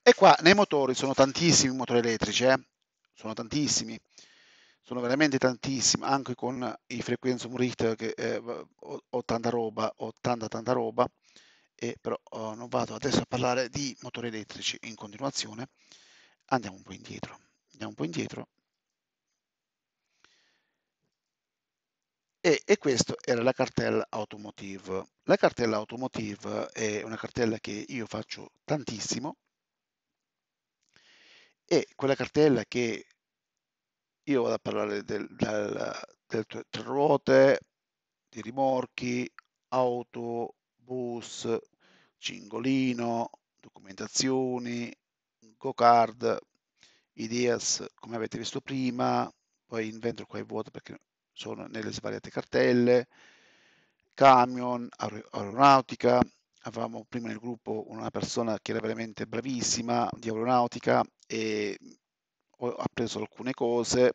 Speaker 1: E qua nei motori sono tantissimi motori elettrici, eh? sono tantissimi, sono veramente tantissimi, anche con i frequenzumrichter che eh, ho, tanta roba, ho tanta tanta roba, e però oh, non vado adesso a parlare di motori elettrici in continuazione, andiamo un po' indietro, andiamo un po' indietro. E, e questa era la cartella automotive. La cartella automotive è una cartella che io faccio tantissimo, e quella cartella che io vado a parlare del, del, del tre ruote, di rimorchi, auto, bus, cingolino, documentazioni, go-card, ideas come avete visto prima, poi invento qua è vuoto perché sono nelle svariate cartelle, camion, aeronautica, avevamo prima nel gruppo una persona che era veramente bravissima di aeronautica e ho appreso alcune cose,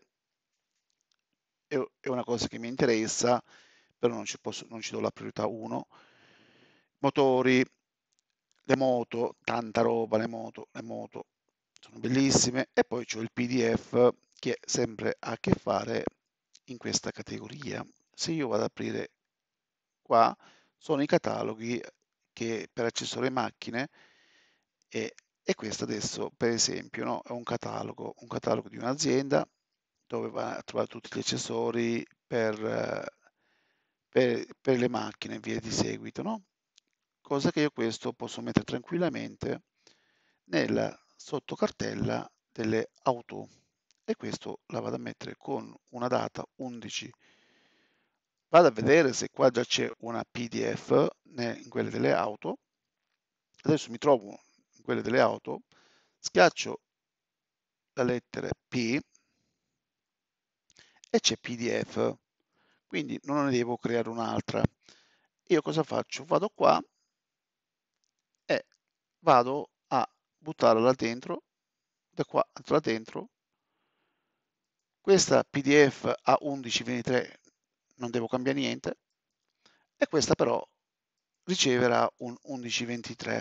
Speaker 1: è una cosa che mi interessa, però non ci, posso, non ci do la priorità 1. Motori, le moto, tanta roba, le moto, le moto sono bellissime e poi c'ho il PDF che sempre ha a che fare in questa categoria. Se io vado ad aprire qua, sono i cataloghi che per accessori macchine e, e questo adesso per esempio no, è un catalogo, un catalogo di un'azienda dove va a trovare tutti gli accessori per, per, per le macchine e via di seguito, no? cosa che io questo posso mettere tranquillamente nella sottocartella delle auto. E questo la vado a mettere con una data 11 vado a vedere se qua già c'è una pdf in quelle delle auto. Adesso mi trovo in quelle delle auto schiaccio la lettera p e c'è pdf quindi non ne devo creare un'altra. Io cosa faccio? Vado qua e vado buttarla là dentro da qua là dentro. Questa pdf a 1123 non devo cambiare niente. E questa però riceverà un 1123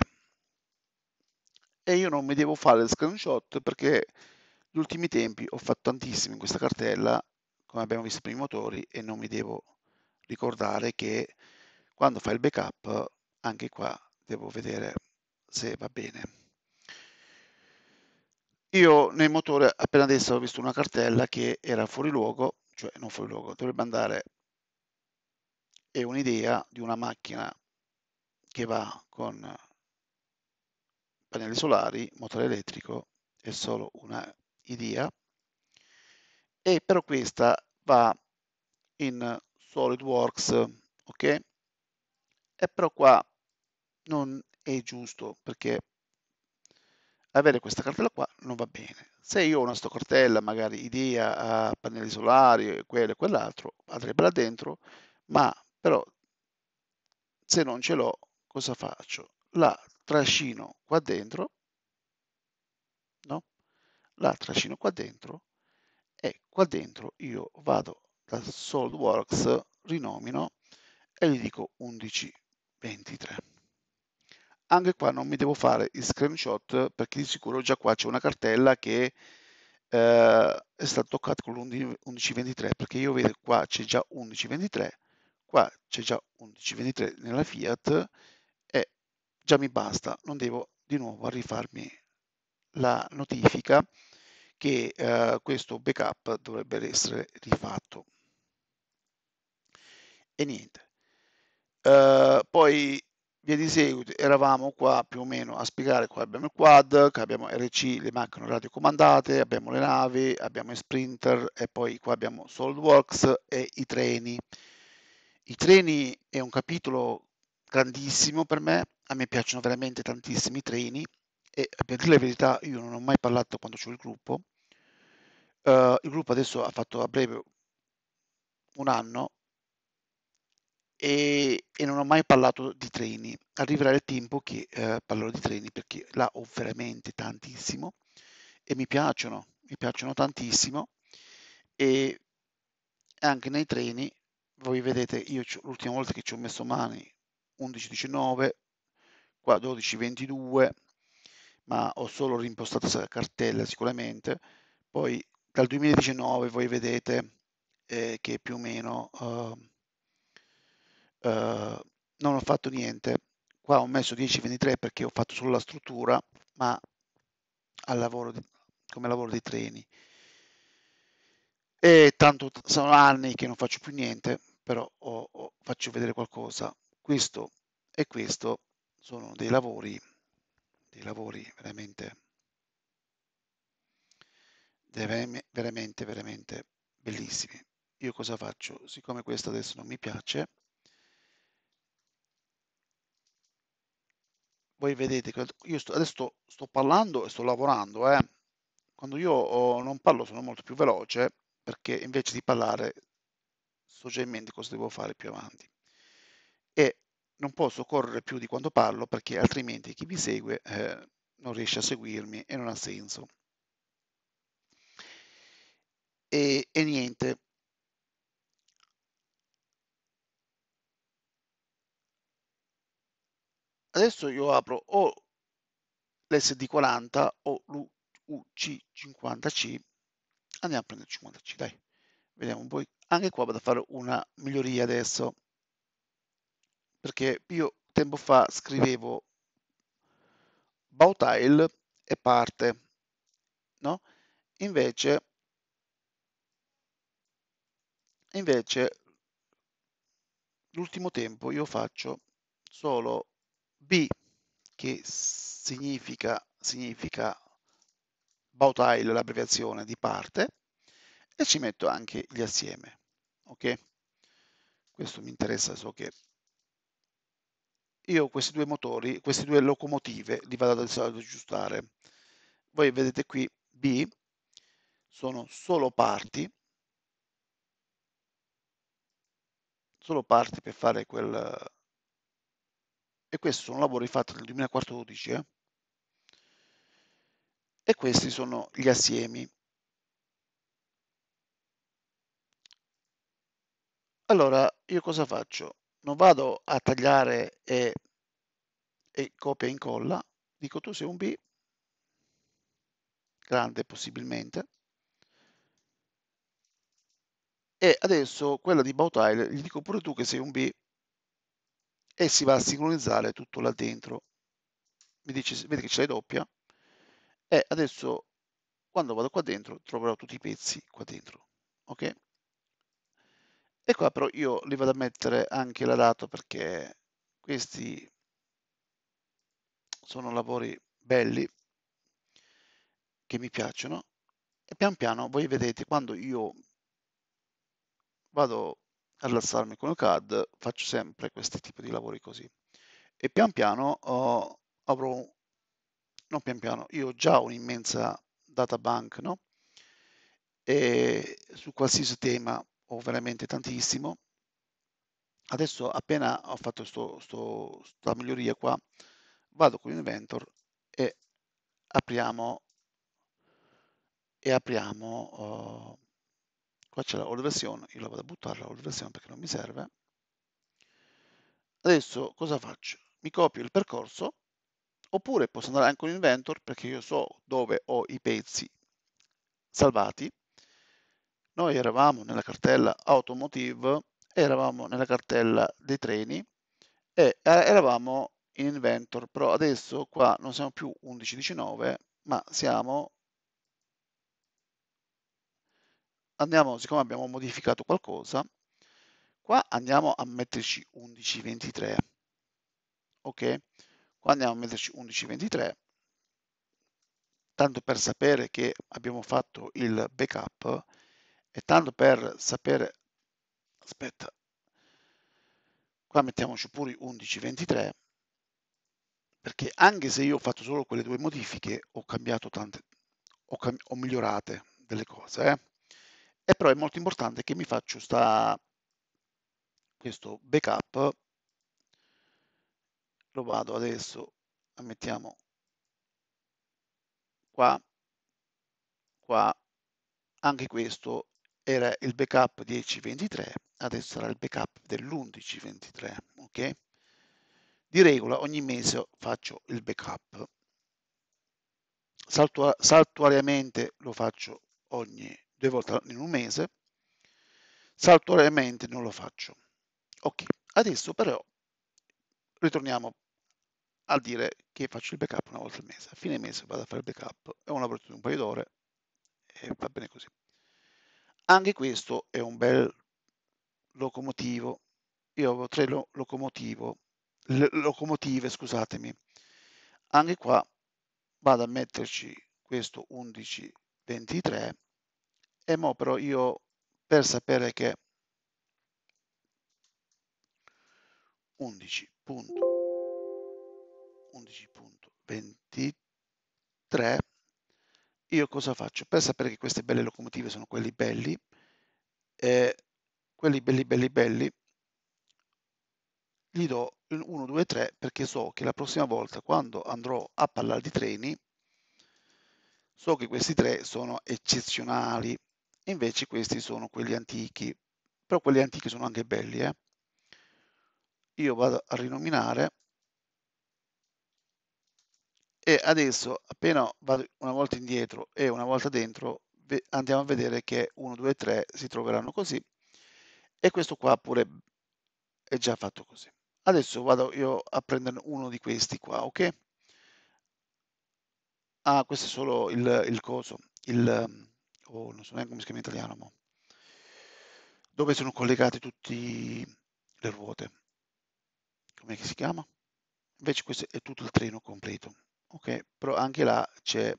Speaker 1: e io non mi devo fare il screenshot perché gli ultimi tempi ho fatto tantissimo in questa cartella come abbiamo visto per i motori e non mi devo ricordare che quando fai il backup anche qua devo vedere se va bene io nel motore appena adesso ho visto una cartella che era fuori luogo cioè non fuori luogo dovrebbe andare è un'idea di una macchina che va con pannelli solari, motore elettrico, è solo una idea, e però questa va in SolidWorks, ok? E però qua non è giusto perché avere questa cartella qua non va bene. Se io ho una cartella, magari idea a pannelli solari, quello e quell'altro, andrebbe là dentro, ma però se non ce l'ho cosa faccio? La trascino qua dentro, no? La trascino qua dentro e qua dentro io vado da SolidWorks, rinomino e gli dico 1123. Anche qua non mi devo fare il screenshot perché di sicuro già qua c'è una cartella che eh, è stata toccata con l'1123 perché io vedo qua c'è già 1123 qua c'è già 1123 nella Fiat e già mi basta non devo di nuovo rifarmi la notifica che eh, questo backup dovrebbe essere rifatto. E niente. Uh, poi via di seguito eravamo qua più o meno a spiegare qua abbiamo il quad, qua abbiamo RC, le macchine radiocomandate, abbiamo le navi, abbiamo i sprinter e poi qua abbiamo SolidWorks e i treni. I treni è un capitolo grandissimo per me, a me piacciono veramente tantissimi treni e per dire la verità io non ho mai parlato quando c'ho il gruppo. Uh, il gruppo adesso ha fatto a breve un anno e, e, non ho mai parlato di treni. Arriverà il tempo che eh, parlerò di treni perché là ho veramente tantissimo e mi piacciono, mi piacciono tantissimo e anche nei treni, voi vedete, io l'ultima volta che ci ho messo mani 11-19, qua 12-22, ma ho solo rimpostato questa cartella sicuramente, poi dal 2019 voi vedete eh, che più o meno... Uh, eh, non ho fatto niente. Qua ho messo 10-23 perché ho fatto solo la struttura, ma lavoro di, come lavoro dei treni. E tanto sono anni che non faccio più niente, però ho, ho, faccio vedere qualcosa. Questo e questo sono dei lavori, dei lavori veramente, veramente, veramente bellissimi. Io cosa faccio? Siccome questo adesso non mi piace, voi vedete che io sto, adesso sto, sto, parlando e sto lavorando, eh. quando io oh, non parlo sono molto più veloce perché invece di parlare so già in mente cosa devo fare più avanti e non posso correre più di quando parlo perché altrimenti chi mi segue eh, non riesce a seguirmi e non ha senso. E, e niente, adesso io apro o l'SD40 o l'UC50C andiamo a prendere il 50C dai. Vediamo un anche qua vado a fare una miglioria adesso. Perché io tempo fa scrivevo Bautile e parte no? Invece invece l'ultimo tempo io faccio solo B che significa, significa Bautile, l'abbreviazione di parte, e ci metto anche gli assieme. Ok? Questo mi interessa, so che io questi due motori, queste due locomotive li vado ad aggiustare. Voi vedete qui B sono solo parti, solo parti per fare quel, e questi sono lavori fatti nel 2014 eh? e questi sono gli assiemi. Allora, io cosa faccio? Non vado a tagliare e, e copia e incolla, dico tu sei un B, grande possibilmente, e adesso quella di Bautile gli dico pure tu che sei un B e si va a sincronizzare tutto là dentro. Mi dice, vedi che ce l'hai doppia e adesso quando vado qua dentro troverò tutti i pezzi qua dentro. Ok? E qua però io li vado a mettere anche la data perché questi sono lavori belli che mi piacciono e pian piano voi vedete quando io vado a rilassarmi con il CAD faccio sempre questi tipi di lavori così e pian piano uh, avrò non pian piano io ho già un'immensa databank no? e su qualsiasi tema ho veramente tantissimo adesso appena ho fatto questa miglioria qua vado con Inventor e apriamo e apriamo uh, qua c'è la old version, io la vado a buttare la old version perché non mi serve. Adesso cosa faccio? Mi copio il percorso oppure posso andare anche con Inventor perché io so dove ho i pezzi salvati. Noi eravamo nella cartella Automotive, eravamo nella cartella dei treni e eravamo in Inventor, però adesso qua non siamo più 11.19, ma siamo andiamo, siccome abbiamo modificato qualcosa, qua andiamo a metterci 11.23, ok? Qua andiamo a metterci 11.23, tanto per sapere che abbiamo fatto il backup e tanto per sapere, aspetta, qua mettiamoci pure 11.23, perché anche se io ho fatto solo quelle due modifiche, ho cambiato tante, ho, cam ho migliorate delle cose, eh? E però è molto importante che mi faccio sta, questo backup. Lo vado adesso mettiamo qua. Qua. Anche questo era il backup 1023 adesso sarà il backup dell'1123 ok? Di regola ogni mese faccio il backup. Saltuariamente lo faccio ogni due volte in un mese, saltuariamente non lo faccio. Ok, adesso però ritorniamo a dire che faccio il backup una volta al mese. A fine mese vado a fare il backup, è un lavoro di un paio d'ore e va bene così. Anche questo è un bel locomotivo. Io avevo tre lo locomotive, scusatemi. Anche qua vado a metterci questo 1123 e mo però io per sapere che 11.11.23 io cosa faccio? Per sapere che queste belle locomotive sono quelli belli e quelli belli belli belli gli do il 1, 2, 3 perché so che la prossima volta quando andrò a parlare di treni so che questi tre sono eccezionali invece questi sono quelli antichi, però quelli antichi sono anche belli. Eh? Io vado a rinominare e adesso appena vado una volta indietro e una volta dentro andiamo a vedere che 1, 2, 3 si troveranno così e questo qua pure è già fatto così. Adesso vado io a prendere uno di questi qua, ok? Ah, questo è solo il, il coso, il, o non so neanche come si chiama in italiano, mo. dove sono collegate tutte le ruote. Come si chiama? Invece questo è tutto il treno completo. Ok, però anche là c'è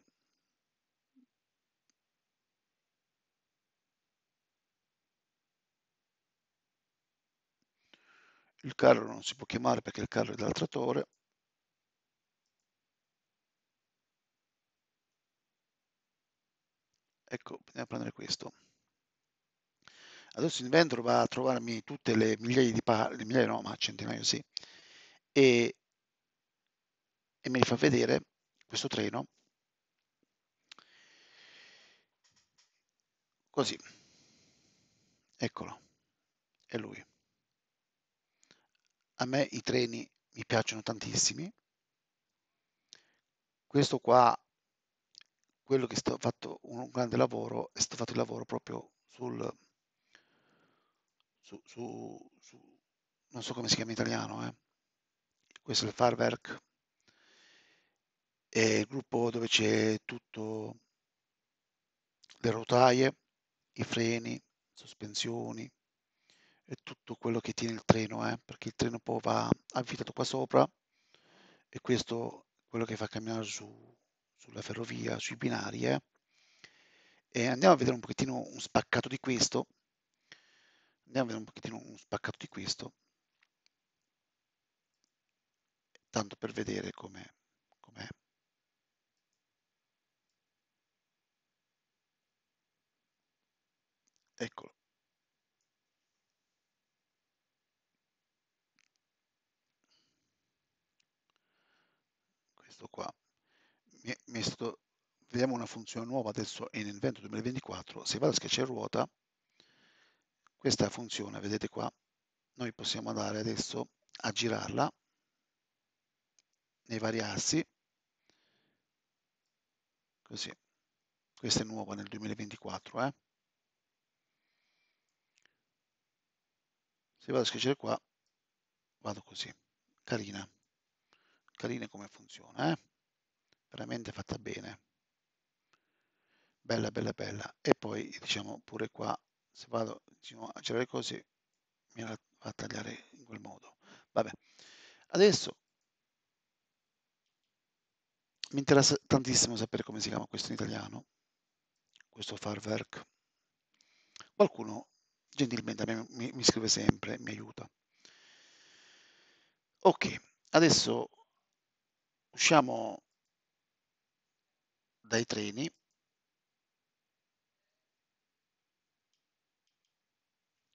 Speaker 1: il carro non si può chiamare perché il carro è dal trattore ecco andiamo a prendere questo. Adesso Inventor va a trovarmi tutte le migliaia di parti migliaia no ma centinaia sì. E, e me fa vedere questo treno. Così. Eccolo. È lui. A me i treni mi piacciono tantissimi. Questo qua quello che è stato fatto un grande lavoro è stato fatto il lavoro proprio sul su, su, su non so come si chiama in italiano eh. questo è il Farwerk è il gruppo dove c'è tutto le rotaie i freni sospensioni e tutto quello che tiene il treno eh, perché il treno poi va avvitato qua sopra e questo è quello che fa camminare su sulla ferrovia, sui binari. Eh? E andiamo a vedere un pochettino un spaccato di questo. Andiamo a vedere un pochettino un spaccato di questo. Tanto per vedere com'è. Com Eccolo. Questo qua mi vediamo una funzione nuova adesso in Inventor 2024, se vado a schiacciare ruota, questa funzione, vedete qua, noi possiamo andare adesso a girarla nei vari assi così. Questa è nuova nel 2024, eh. Se vado a schiacciare qua, vado così. Carina. Carina come funziona, eh. Veramente fatta bene. Bella, bella, bella. E poi, diciamo, pure qua, se vado diciamo, a girare così, mi va a tagliare in quel modo. Vabbè. Adesso mi interessa tantissimo sapere come si chiama questo in italiano, questo Farwerk. Qualcuno gentilmente me mi, mi scrive sempre, mi aiuta. Ok, adesso usciamo dai treni.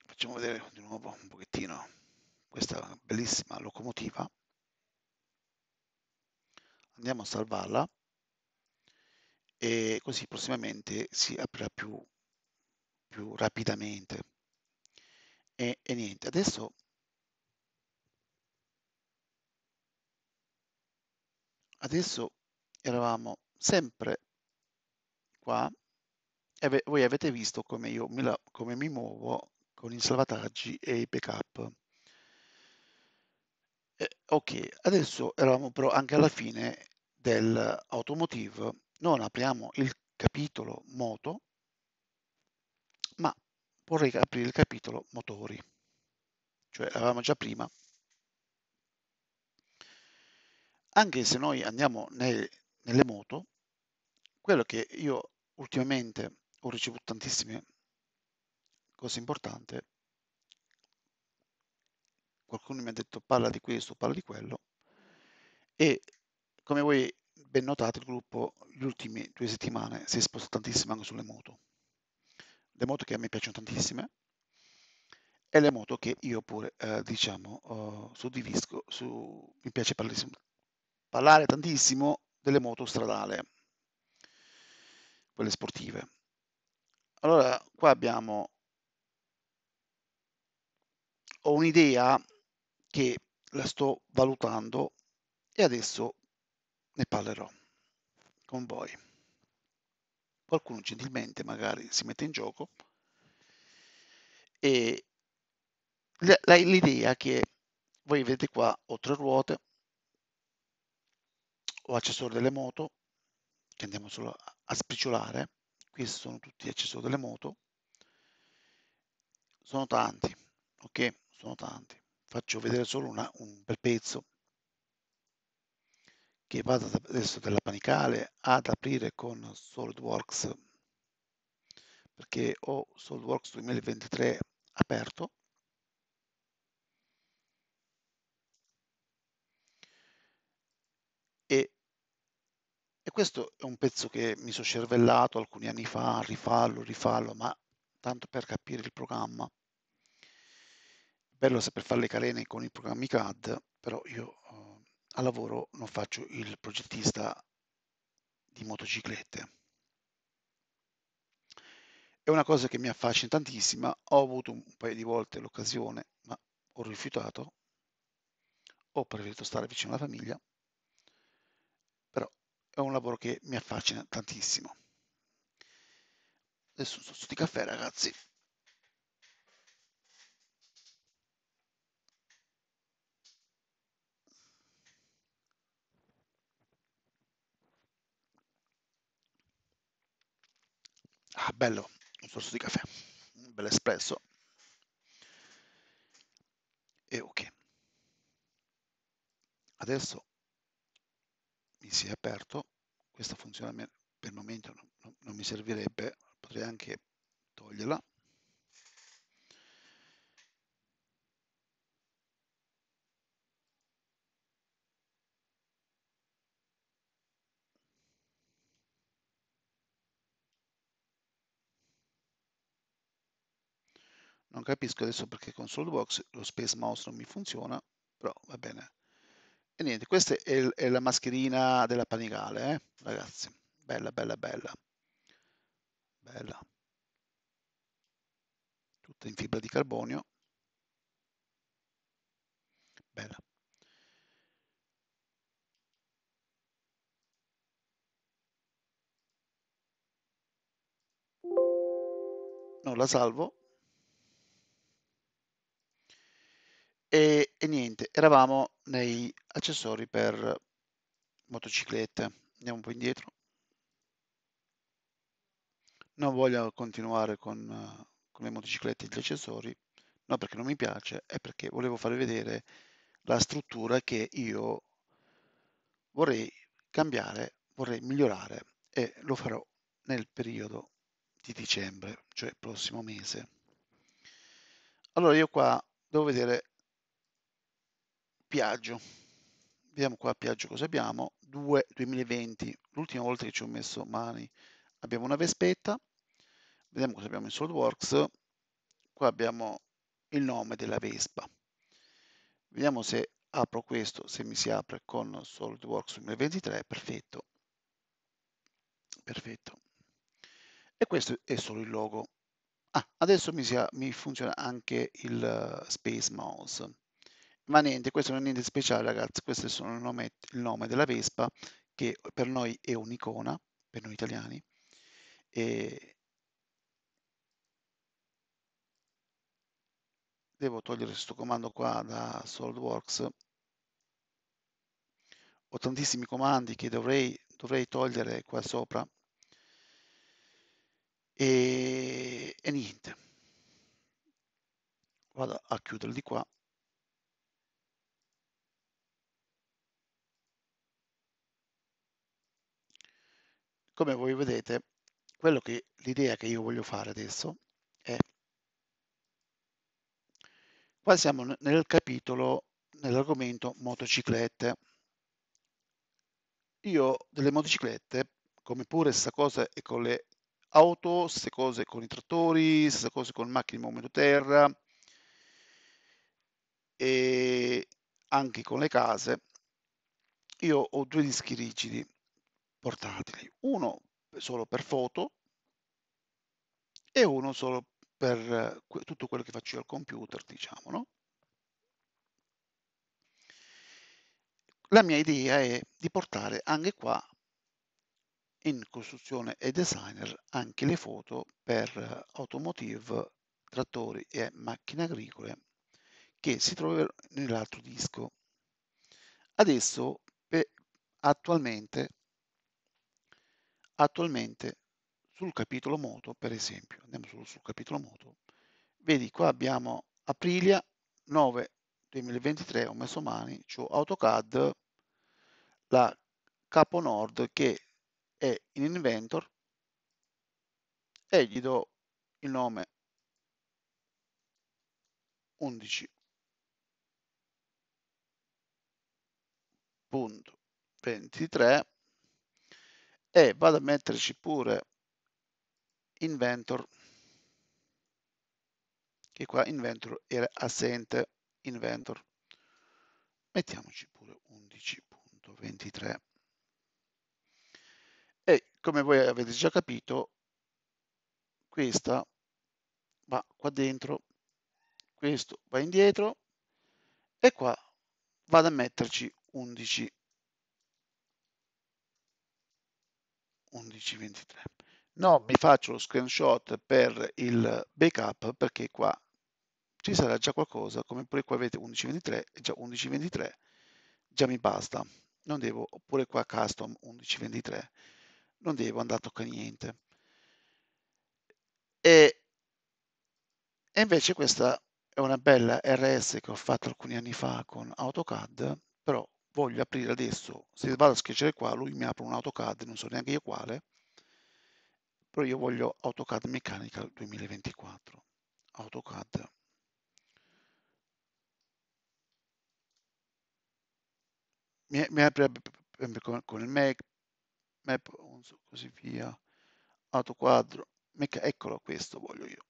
Speaker 1: Facciamo vedere di nuovo un pochettino questa bellissima locomotiva andiamo a salvarla e così prossimamente si aprirà più, più rapidamente. E, e niente, adesso adesso eravamo sempre qua e voi avete visto come io mi, come mi muovo con i salvataggi e i backup. Eh, ok, adesso eravamo però anche alla fine dell'automotive, non apriamo il capitolo moto, ma vorrei aprire il capitolo motori, cioè avevamo già prima. Anche se noi andiamo nel, nelle moto, quello che io ultimamente ho ricevuto tantissime cose importanti. Qualcuno mi ha detto parla di questo, parla di quello. E come voi ben notate il gruppo le ultime due settimane si è spostato tantissimo anche sulle moto. Le moto che a me piacciono tantissime e le moto che io pure eh, diciamo uh, suddivisco su mi piace parlare tantissimo delle moto stradali quelle sportive allora qua abbiamo ho un'idea che la sto valutando e adesso ne parlerò con voi. Qualcuno gentilmente magari si mette in gioco e l'idea che voi vedete qua ho tre ruote, ho accessori delle moto che andiamo solo a spriciolare, questi sono tutti accessori delle moto, sono tanti, ok? Sono tanti. Faccio vedere solo una, un bel pezzo. Che vado adesso della panicale ad aprire con SolidWorks. Perché ho SolidWorks 2023 aperto. E, e questo è un pezzo che mi sono cervellato alcuni anni fa, rifallo, rifallo, ma tanto per capire il programma. Bello saper fare le carene con i programmi CAD, però io eh, a lavoro non faccio il progettista di motociclette. È una cosa che mi affascina tantissima, ho avuto un paio di volte l'occasione, ma ho rifiutato, ho preferito stare vicino alla famiglia, è un lavoro che mi affascina tantissimo. Adesso sto su di caffè ragazzi. Ah, bello, un sorso di caffè, un bel espresso. E ok. Adesso mi si è aperto, questa funzione per il momento non, non mi servirebbe, potrei anche toglierla Non capisco adesso perché con SolidWorks lo Space Mouse non mi funziona, però va bene. E niente, questa è, è la mascherina della Panigale, eh? ragazzi. Bella, bella, bella. Bella. Tutta in fibra di carbonio. Bella. Non la salvo. E, e niente, eravamo nei accessori per motociclette. Andiamo un po' indietro. Non voglio continuare con, con le motociclette e gli accessori, non perché non mi piace, è perché volevo farvi vedere la struttura che io vorrei cambiare, vorrei migliorare e lo farò nel periodo di dicembre, cioè prossimo mese. Allora io qua devo vedere Piaggio. Vediamo qua a Piaggio cosa abbiamo. 2 2020, l'ultima volta che ci ho messo mani abbiamo una Vespetta. Vediamo cosa abbiamo in SolidWorks. Qua abbiamo il nome della Vespa. Vediamo se apro questo, se mi si apre con SolidWorks 2023, perfetto. Perfetto. E questo è solo il logo. Ah, adesso mi, sia, mi funziona anche il uh, Space Mouse. Ma niente, questo non è niente speciale ragazzi, questo è solo il nome, il nome della Vespa che per noi è un'icona, per noi italiani. E devo togliere questo comando qua da SolidWorks. Ho tantissimi comandi che dovrei, dovrei togliere qua sopra. E, e niente. Vado a chiudere di qua come voi vedete quello che l'idea che io voglio fare adesso è qua siamo nel capitolo nell'argomento motociclette. Io delle motociclette come pure stessa cosa è con le auto stesse cose con i trattori stessa cosa con macchine di movimento terra e anche con le case io ho due dischi rigidi portatili, uno solo per foto e uno solo per tutto quello che faccio io al computer, diciamo, no? La mia idea è di portare anche qua in costruzione e designer anche le foto per automotive, trattori e macchine agricole che si trovano nell'altro disco. Adesso attualmente Attualmente sul capitolo moto, per esempio, andiamo solo sul capitolo moto, vedi qua abbiamo Aprilia 9 2023, ho messo mani, c'ho AutoCAD, la capo nord che è in inventor e gli do il nome 11.23 e vado a metterci pure inventor che qua inventor era assente inventor. Mettiamoci pure 11.23 e come voi avete già capito questa va qua dentro questo va indietro e qua vado a metterci 11 11.23. No, mi faccio lo screenshot per il backup perché qua ci sarà già qualcosa, come pure qua avete 11.23 e già 11.23 già mi basta. Non devo, oppure qua custom 11.23, non devo andare a toccare niente. E, e invece questa è una bella RS che ho fatto alcuni anni fa con AutoCAD, però voglio aprire adesso, se vado a schiacciare qua, lui mi apre un AutoCAD, non so neanche io quale, però io voglio AutoCAD Mechanical 2024. AutoCAD. Mi, mi apre con, con il Mac, Map, così via, AutoQuadro, eccolo questo voglio io.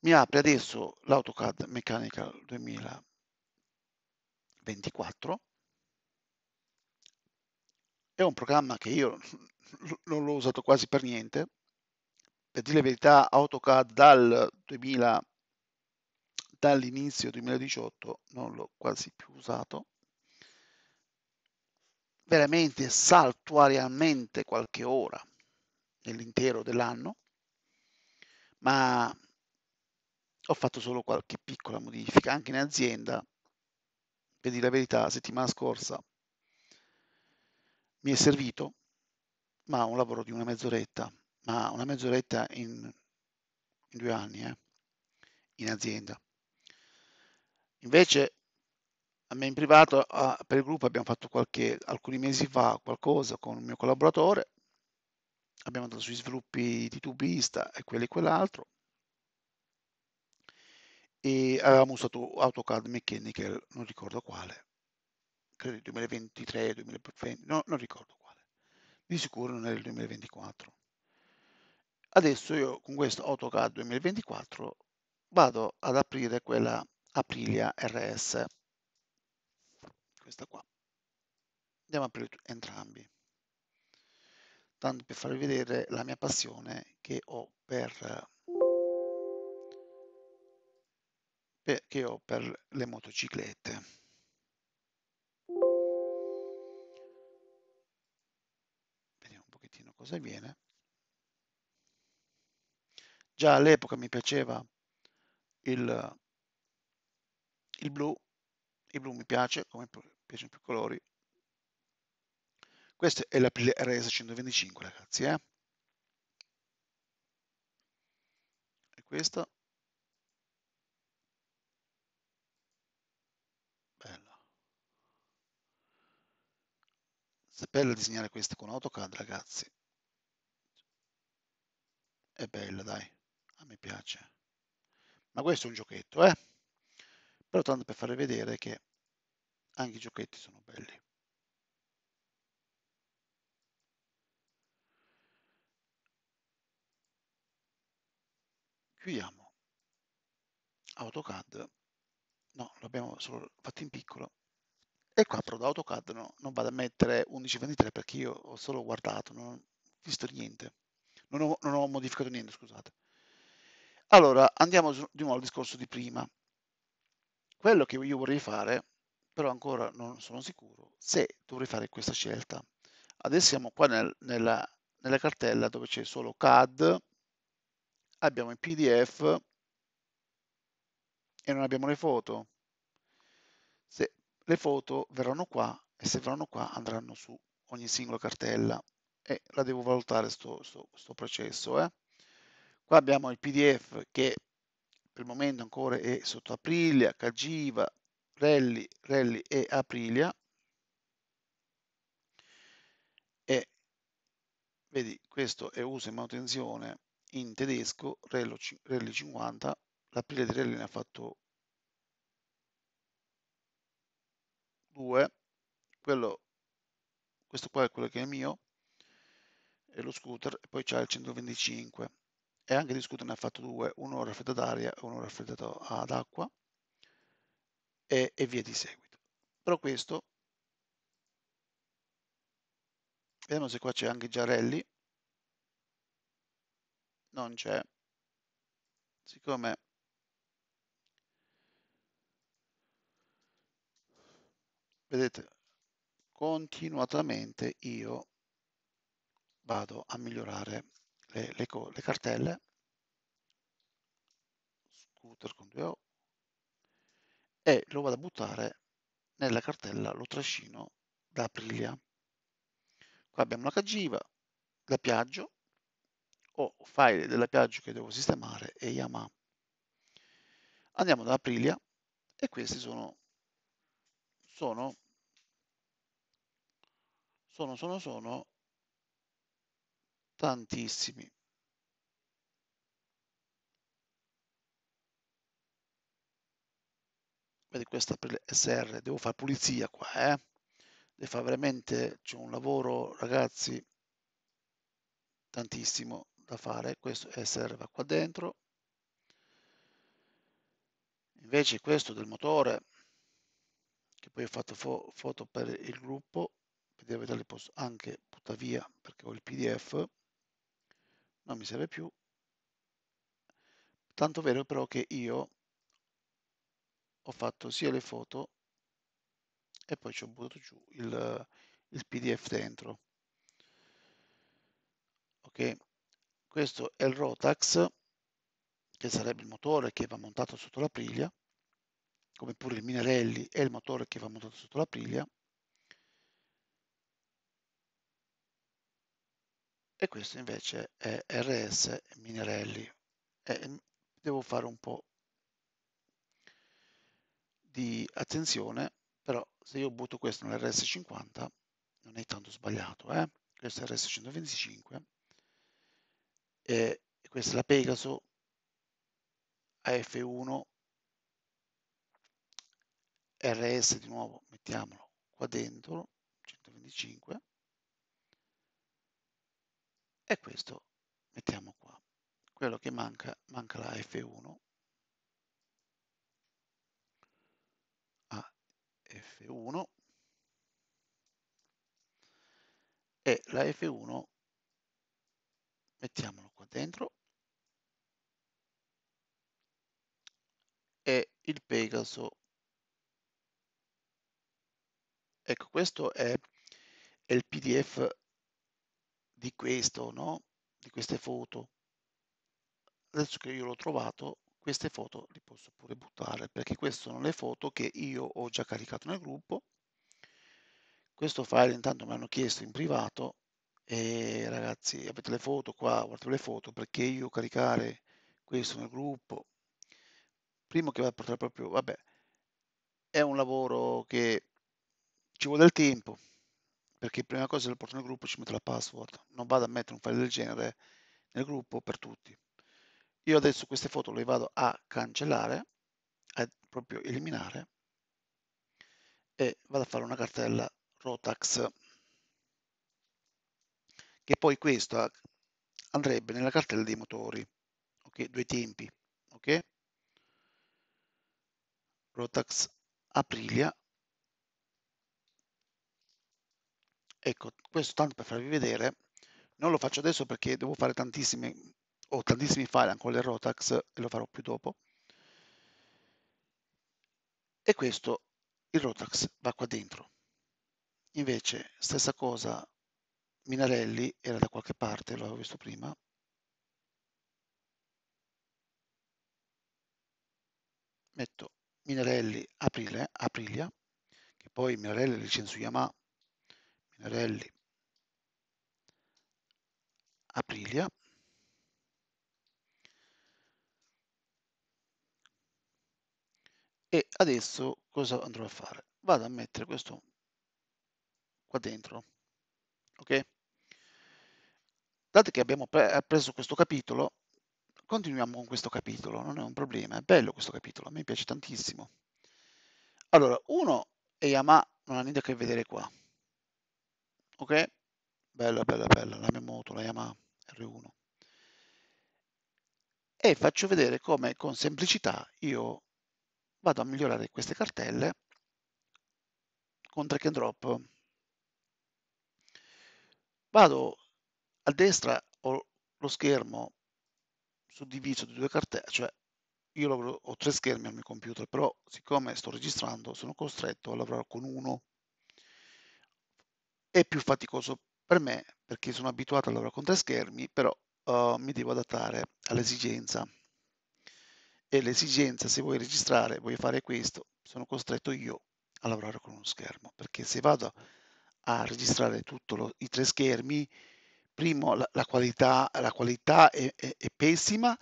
Speaker 1: Mi apre adesso l'AutoCAD Mechanical 2024 24 è un programma che io non l'ho usato quasi per niente per dire la verità AutoCAD dal 2000 dall'inizio 2018 non l'ho quasi più usato veramente saltuariamente qualche ora nell'intero dell'anno, ma ho fatto solo qualche piccola modifica anche in azienda. Per dire la verità, settimana scorsa mi è servito, ma un lavoro di una mezz'oretta, ma una mezz'oretta in, in due anni, eh, in azienda. Invece a me in privato, a, per il gruppo abbiamo fatto qualche, alcuni mesi fa qualcosa con un mio collaboratore, abbiamo andato sui sviluppi di tubista e quello e quell'altro, e avevamo usato AutoCAD Mechanical, non ricordo quale, credo 2023, 2020, no, non ricordo quale, di sicuro non era il 2024. Adesso io con questo AutoCAD 2024 vado ad aprire quella Aprilia RS, questa qua. Andiamo a aprire entrambi, tanto per farvi vedere la mia passione che ho per che ho per le motociclette. Vediamo un pochettino cosa viene. Già all'epoca mi piaceva il, il blu, il blu mi piace, come piacciono più colori. Questo è l'Aprilia RS 125 ragazzi, eh? E questo È bello disegnare questo con AutoCAD, ragazzi. È bello, dai. A me piace. Ma questo è un giochetto, eh? Però tanto per fare vedere che anche i giochetti sono belli. Chiudiamo. AutoCAD. No, l'abbiamo solo fatto in piccolo. E qua però da AutoCAD no, non vado a mettere 1123 perché io ho solo guardato, non ho visto niente. Non ho, non ho modificato niente, scusate. Allora, andiamo di nuovo al discorso di prima. Quello che io vorrei fare, però ancora non sono sicuro, se dovrei fare questa scelta. Adesso siamo qua nel, nella, nella cartella dove c'è solo CAD, abbiamo il PDF e non abbiamo le foto. Se le foto verranno qua e se verranno qua andranno su ogni singola cartella e la devo valutare sto, sto, sto processo. Eh. Qua abbiamo il PDF che per il momento ancora è sotto Aprilia, Cagiva, Rally, Rally e Aprilia. E vedi, questo è uso e manutenzione in tedesco, Rally 50, l'Aprilia di Rally ne ha fatto 2, quello, questo qua è quello che è mio, è lo scooter, e poi c'è il 125 e anche di scooter ne ha fatto due, uno raffreddato aria e uno raffreddato ad acqua e, e via di seguito. Però questo, vediamo se qua c'è anche Giarelli, non c'è, siccome vedete continuatamente io vado a migliorare le, le, le cartelle. Scooter con 2O e lo vado a buttare nella cartella lo trascino da Aprilia qua abbiamo la cagiva la Piaggio o file della Piaggio che devo sistemare e Yamaha. Andiamo da Aprilia e questi sono sono, sono, sono, sono tantissimi. Vedi questa per SR, devo fare pulizia qua, eh? Devo fare veramente, c'è un lavoro, ragazzi, tantissimo da fare. Questo SR va qua dentro. Invece questo del motore che poi ho fatto fo foto per il gruppo, vedete le posso anche buttare via perché ho il pdf, non mi serve più, tanto vero però che io ho fatto sia le foto e poi ci ho buttato giù il, il pdf dentro. Ok? Questo è il Rotax, che sarebbe il motore che va montato sotto la priglia, come pure il Minarelli è il motore che va montato sotto la priglia. E questo invece è RS Minarelli. E devo fare un po' di attenzione, però se io butto questo nell'RS50 non è tanto sbagliato, eh? questo è RS125 e questa è la Pegaso AF1 RS di nuovo mettiamolo qua dentro 125 e questo mettiamo qua. Quello che manca manca la F1 F1 e la F1 mettiamolo qua dentro. E il Pegaso ecco questo è, è il pdf di questo no? Di queste foto. Adesso che io l'ho trovato queste foto le posso pure buttare perché queste sono le foto che io ho già caricato nel gruppo. Questo file intanto mi hanno chiesto in privato e ragazzi avete le foto qua guardate le foto perché io caricare questo nel gruppo primo che va a portare proprio vabbè è un lavoro che ci vuole del tempo perché prima cosa lo porto nel gruppo ci metto la password. Non vado a mettere un file del genere nel gruppo per tutti. Io adesso queste foto le vado a cancellare a proprio eliminare e vado a fare una cartella Rotax che poi questo andrebbe nella cartella dei motori ok? Due tempi ok? Rotax Aprilia ecco questo tanto per farvi vedere non lo faccio adesso perché devo fare tantissime ho tantissimi file ancora del Rotax e lo farò più dopo. E questo il Rotax va qua dentro. Invece, stessa cosa, Minarelli era da qualche parte, l'avevo visto prima. Metto Minarelli Aprile, Aprilia, che poi Minarelli licenzo Yamaha, Minarelli Aprilia. E adesso cosa andrò a fare? Vado a mettere questo qua dentro. Ok? Dato che abbiamo pre preso questo capitolo, continuiamo con questo capitolo, non è un problema, è bello questo capitolo, a me piace tantissimo. Allora, uno è Yamaha, non ha niente a che vedere qua. Ok? Bella, bella, bella, la mia moto, la Yamaha R1. E faccio vedere come con semplicità io vado a migliorare queste cartelle con drag and drop Vado a destra, ho lo schermo suddiviso di due cartelle, cioè io ho tre schermi al mio computer, però siccome sto registrando sono costretto a lavorare con uno. È più faticoso per me perché sono abituato a lavorare con tre schermi, però uh, mi devo adattare all'esigenza. E l'esigenza, se vuoi registrare, vuoi fare questo, sono costretto io a lavorare con uno schermo, perché se vado a registrare tutti i tre schermi, primo la, la qualità, la qualità è, è, è, pessima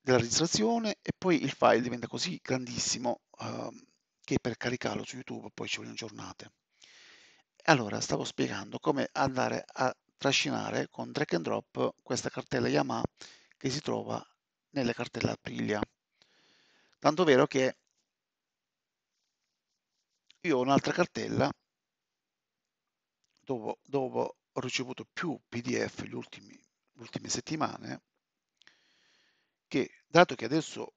Speaker 1: della registrazione e poi il file diventa così grandissimo uh, che per caricarlo su YouTube poi ci vogliono giornate. Allora, stavo spiegando come andare a trascinare con drag and drop questa cartella Yamaha che si trova nelle cartelle Aprilia. Tanto vero che io ho un'altra cartella dopo, dopo ho ricevuto più PDF le ultime settimane che dato che adesso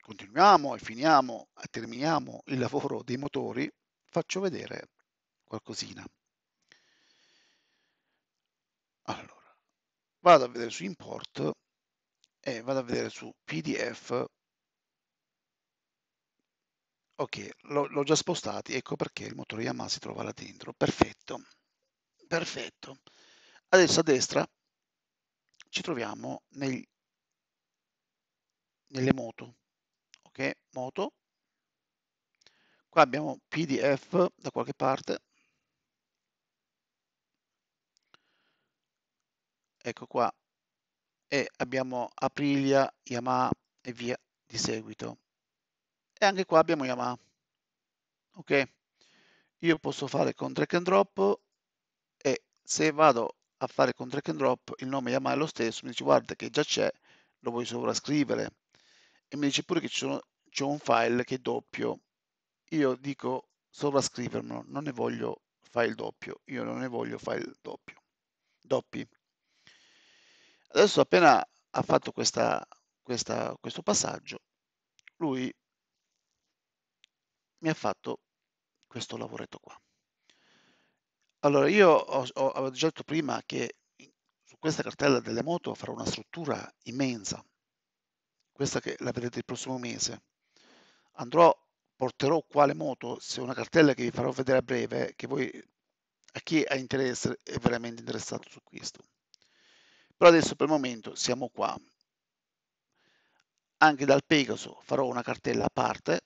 Speaker 1: continuiamo e finiamo e terminiamo il lavoro dei motori faccio vedere qualcosina allora vado a vedere su import e vado a vedere su pdf Ok, l'ho già spostati, ecco perché il motore Yamaha si trova là dentro. Perfetto, perfetto. Adesso a destra ci troviamo nei, nelle moto. Ok, moto. Qua abbiamo PDF da qualche parte. Ecco qua. E abbiamo Aprilia, Yamaha e via di seguito. E anche qua abbiamo Yamaha. Ok? Io posso fare con drag and drop e se vado a fare con drag and drop il nome Yamaha è lo stesso, mi dice guarda che già c'è, lo vuoi sovrascrivere e mi dice pure che c'è un file che è doppio. Io dico sovrascrivermelo, non ne voglio file doppio, io non ne voglio file doppio, doppi. Adesso appena ha fatto questa, questa, questo passaggio, lui mi ha fatto questo lavoretto qua. Allora, io avevo già detto prima che su questa cartella delle moto farò una struttura immensa, questa che la vedete il prossimo mese. Andrò, porterò quale moto, se una cartella che vi farò vedere a breve, che voi, a chi ha è veramente interessato su questo. Però adesso per il momento siamo qua. Anche dal Pegaso farò una cartella a parte.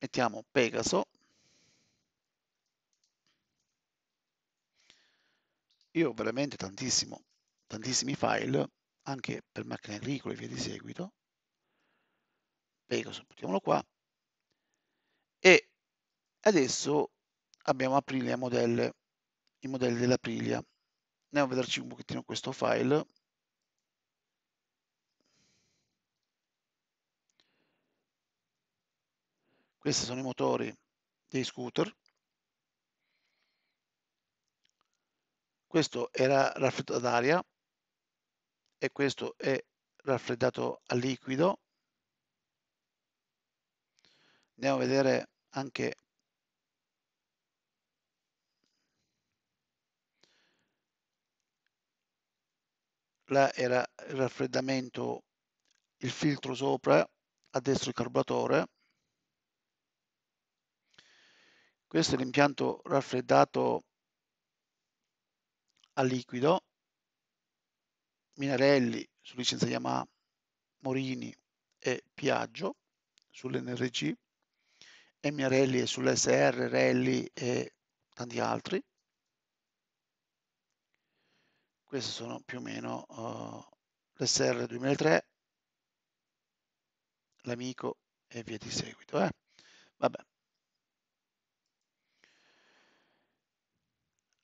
Speaker 1: Mettiamo Pegaso Io ho veramente tantissimo, tantissimi file, anche per macchine agricole e via di seguito. Pegasus, mettiamolo qua. E adesso abbiamo Aprilia modelle, i modelli dell'Aprilia. Andiamo a vederci un pochettino questo file. Questi sono i motori dei scooter. Questo era raffreddato ad aria e questo è raffreddato a liquido. Andiamo a vedere anche là era il raffreddamento, il filtro sopra, a destra il carburatore. Questo è l'impianto raffreddato a liquido, Minarelli su licenza Yamaha, Morini e Piaggio sull'NRG, e Minarelli sull'SR, Rally e tanti altri. Questi sono più o meno uh, l'SR 2003, l'Amico e via di seguito. Eh? Vabbè.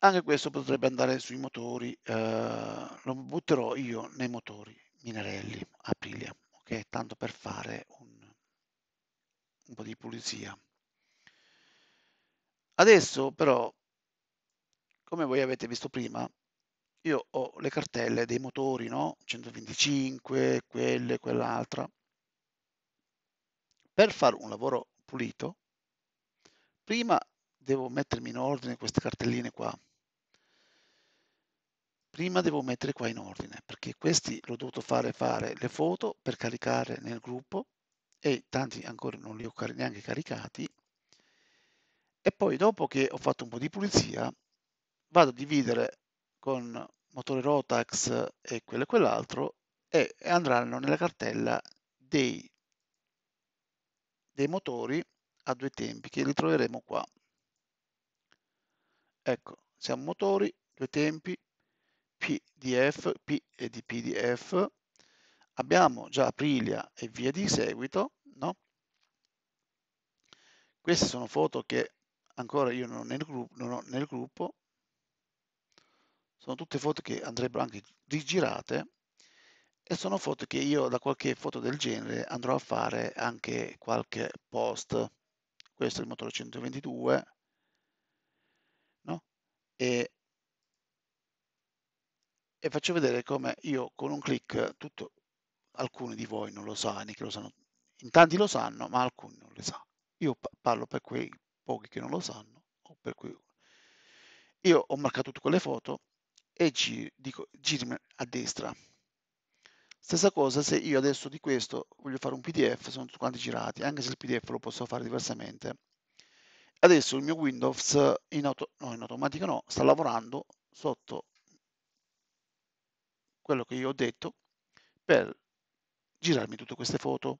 Speaker 1: Anche questo potrebbe andare sui motori, eh, lo butterò io nei motori Minarelli, Aprilia, ok? Tanto per fare un, un po' di pulizia. Adesso però, come voi avete visto prima, io ho le cartelle dei motori, no? 125, quelle, quell'altra. Per fare un lavoro pulito, prima devo mettermi in ordine queste cartelline qua prima devo mettere qua in ordine perché questi l'ho dovuto fare fare le foto per caricare nel gruppo e tanti ancora non li ho neanche caricati e poi dopo che ho fatto un po' di pulizia vado a dividere con motore Rotax e quello e quell'altro e andranno nella cartella dei, dei motori a due tempi che li troveremo qua ecco siamo motori due tempi PDF, P e di PDF, abbiamo già Aprilia e via di seguito, no? Queste sono foto che ancora io non ho nel gruppo, non ho nel gruppo. Sono tutte foto che andrebbero anche rigirate e sono foto che io da qualche foto del genere andrò a fare anche qualche post. Questo è il motore 122, no? E e faccio vedere come io con un clic, tutto, alcuni di voi non lo sanno, che lo sanno, in tanti lo sanno, ma alcuni non lo sanno. Io parlo per quei pochi che non lo sanno, o per cui io ho marcato tutte quelle foto e ci dico girami a destra. Stessa cosa se io adesso di questo voglio fare un PDF, sono tutti quanti girati, anche se il PDF lo posso fare diversamente. Adesso il mio Windows in, auto, no, in automatico no, sta lavorando sotto quello che io ho detto per girarmi tutte queste foto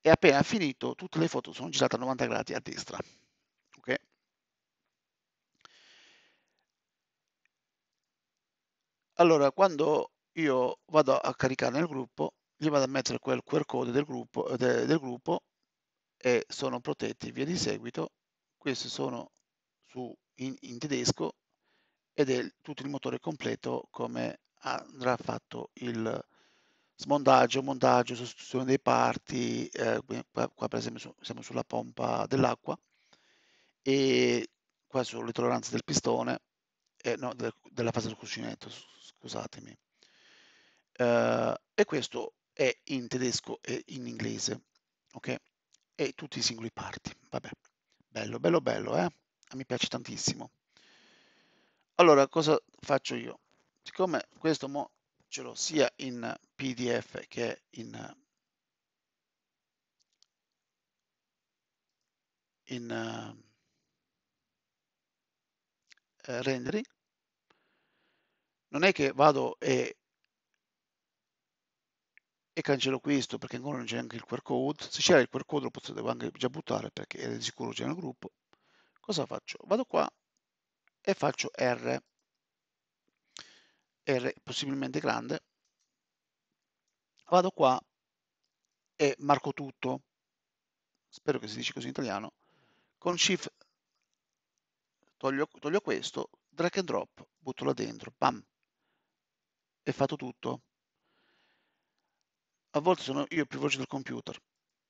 Speaker 1: e appena finito tutte le foto sono girate a 90 gradi a destra. Ok? Allora, quando io vado a caricare nel gruppo, gli vado a mettere quel QR code del gruppo, de, del gruppo e sono protetti via di seguito. Questi sono su, in, in tedesco ed è tutto il motore completo come andrà fatto il smontaggio, montaggio, sostituzione dei parti, eh, qua, qua, per esempio siamo sulla pompa dell'acqua e qua sulle tolleranze del pistone, eh, no, de, della fase del cuscinetto, scusatemi. Uh, e questo è in tedesco e in inglese, ok? E tutti i singoli parti, vabbè. Bello, bello, bello, eh? Me piace tantissimo. Allora, cosa faccio io? Siccome questo mo ce l'ho sia in PDF che in, in uh, rendering, non è che vado e, e cancello questo perché ancora non c'è anche il QR code. Se c'era il QR code lo potevo anche già buttare perché è di sicuro già nel gruppo. Cosa faccio? Vado qua e faccio R, R possibilmente grande, vado qua e marco tutto, spero che si dice così in italiano, con Shift toglio, toglio questo, drag and drop, butto là dentro, bam, è fatto tutto. A volte sono io più veloce del computer,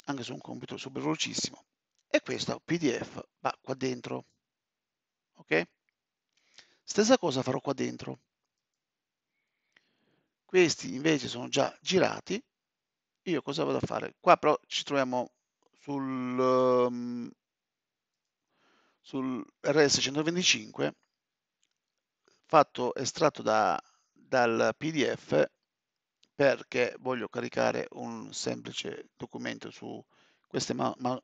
Speaker 1: anche su un computer super velocissimo. E questo PDF va qua dentro. Ok? Stessa cosa farò qua dentro. Questi invece sono già girati. Io cosa vado a fare? Qua però ci troviamo sul, um, sul RS125 fatto estratto da, dal PDF perché voglio caricare un semplice documento su queste ma, ma,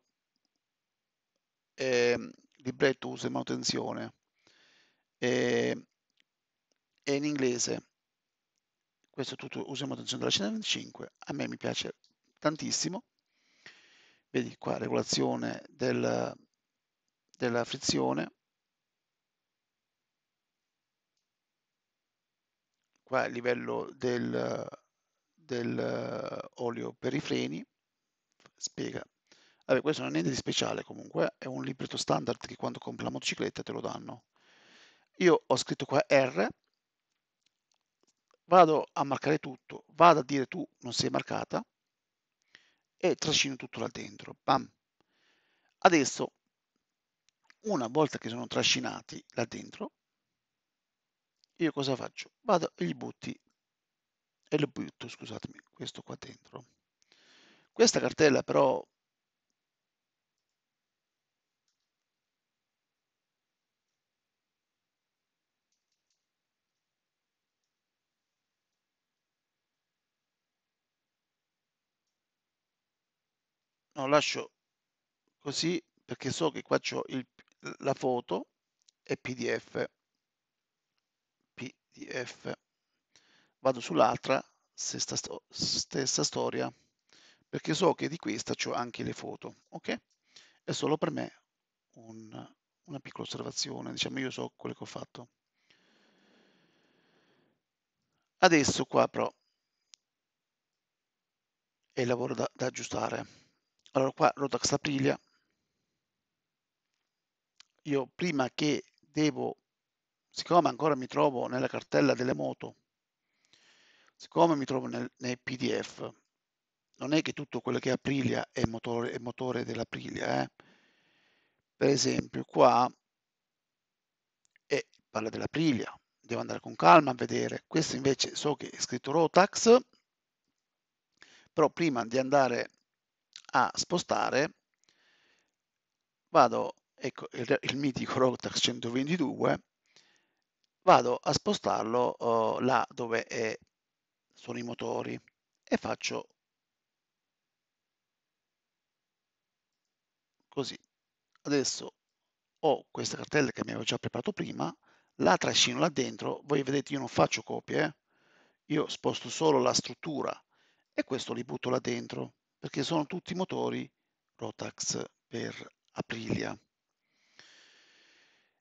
Speaker 1: eh, libretto uso e manutenzione e, e in inglese. Questo è tutto usiamo attenzione della 125 a me mi piace tantissimo. Vedi qua regolazione del, della frizione qua il livello del, del olio per i freni spiega Vabbè, questo non è niente di speciale comunque, è un libretto standard che quando compri la motocicletta te lo danno. Io ho scritto qua R, vado a marcare tutto, vado a dire tu non sei marcata e trascino tutto là dentro. Bam. Adesso, una volta che sono trascinati là dentro, io cosa faccio? Vado e gli butti e lo butto, scusatemi, questo qua dentro. Questa cartella però no, lascio così perché so che qua c'ho il, la foto e pdf pdf vado sull'altra stessa, stessa storia perché so che di questa c'ho anche le foto ok? È solo per me un, una piccola osservazione diciamo io so quello che ho fatto. Adesso qua però è il lavoro da, da aggiustare. Allora qua Rotax Aprilia, io prima che devo, siccome ancora mi trovo nella cartella delle moto, siccome mi trovo nel, nei PDF, non è che tutto quello che è Aprilia è motore, è motore dell'Aprilia, eh? per esempio qua è, parla dell'Aprilia, devo andare con calma a vedere, questo invece so che è scritto Rotax, però prima di andare a spostare, vado, ecco il, il mitico Rotax 122, vado a spostarlo uh, là dove è, sono i motori e faccio così. Adesso ho questa cartella che mi avevo già preparato prima, la trascino là dentro, voi vedete io non faccio copie, eh? io sposto solo la struttura e questo li butto là dentro perché sono tutti motori Rotax per Aprilia.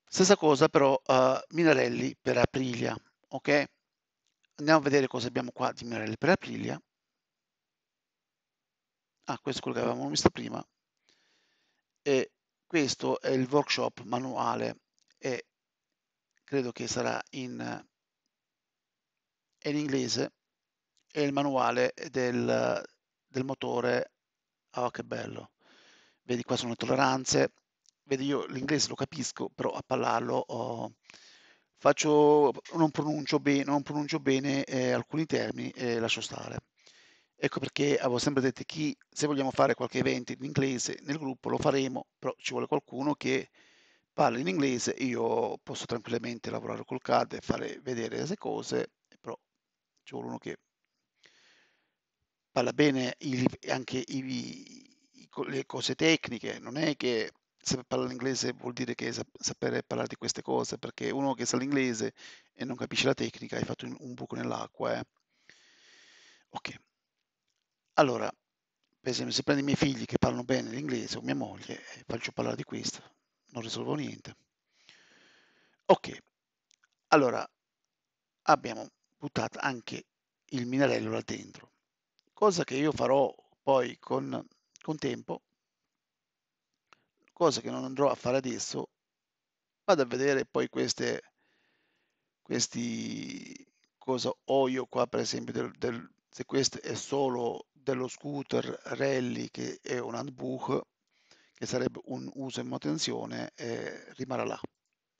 Speaker 1: Stessa cosa però uh, Minarelli per Aprilia, ok? Andiamo a vedere cosa abbiamo qua di Minarelli per Aprilia. Ah, questo è quello che avevamo visto prima. E questo è il workshop manuale e credo che sarà in, in inglese e il manuale del, del motore. Oh, che bello! Vedi, qua sono le tolleranze. Vedi, io l'inglese lo capisco, però a parlarlo oh, faccio, non pronuncio bene, non pronuncio bene eh, alcuni termini e lascio stare. Ecco perché avevo sempre detto che se vogliamo fare qualche evento in inglese nel gruppo lo faremo, però ci vuole qualcuno che parli in inglese, io posso tranquillamente lavorare col CAD e fare vedere queste cose, però ci vuole uno che parla bene i, anche i, i, le cose tecniche, non è che se parla l'inglese vuol dire che sap sapere parlare di queste cose, perché uno che sa l'inglese e non capisce la tecnica hai fatto un, un buco nell'acqua. Eh. Ok, allora, per esempio, se prendo i miei figli che parlano bene l'inglese o mia moglie e faccio parlare di questo, non risolvo niente. Ok, allora abbiamo buttato anche il minarello là dentro, cosa che io farò poi con, con tempo, cosa che non andrò a fare adesso, vado a vedere poi queste, questi, cosa ho io qua per esempio, del, del, se questo è solo dello scooter rally che è un handbook, che sarebbe un uso e manutenzione, eh, rimarrà là.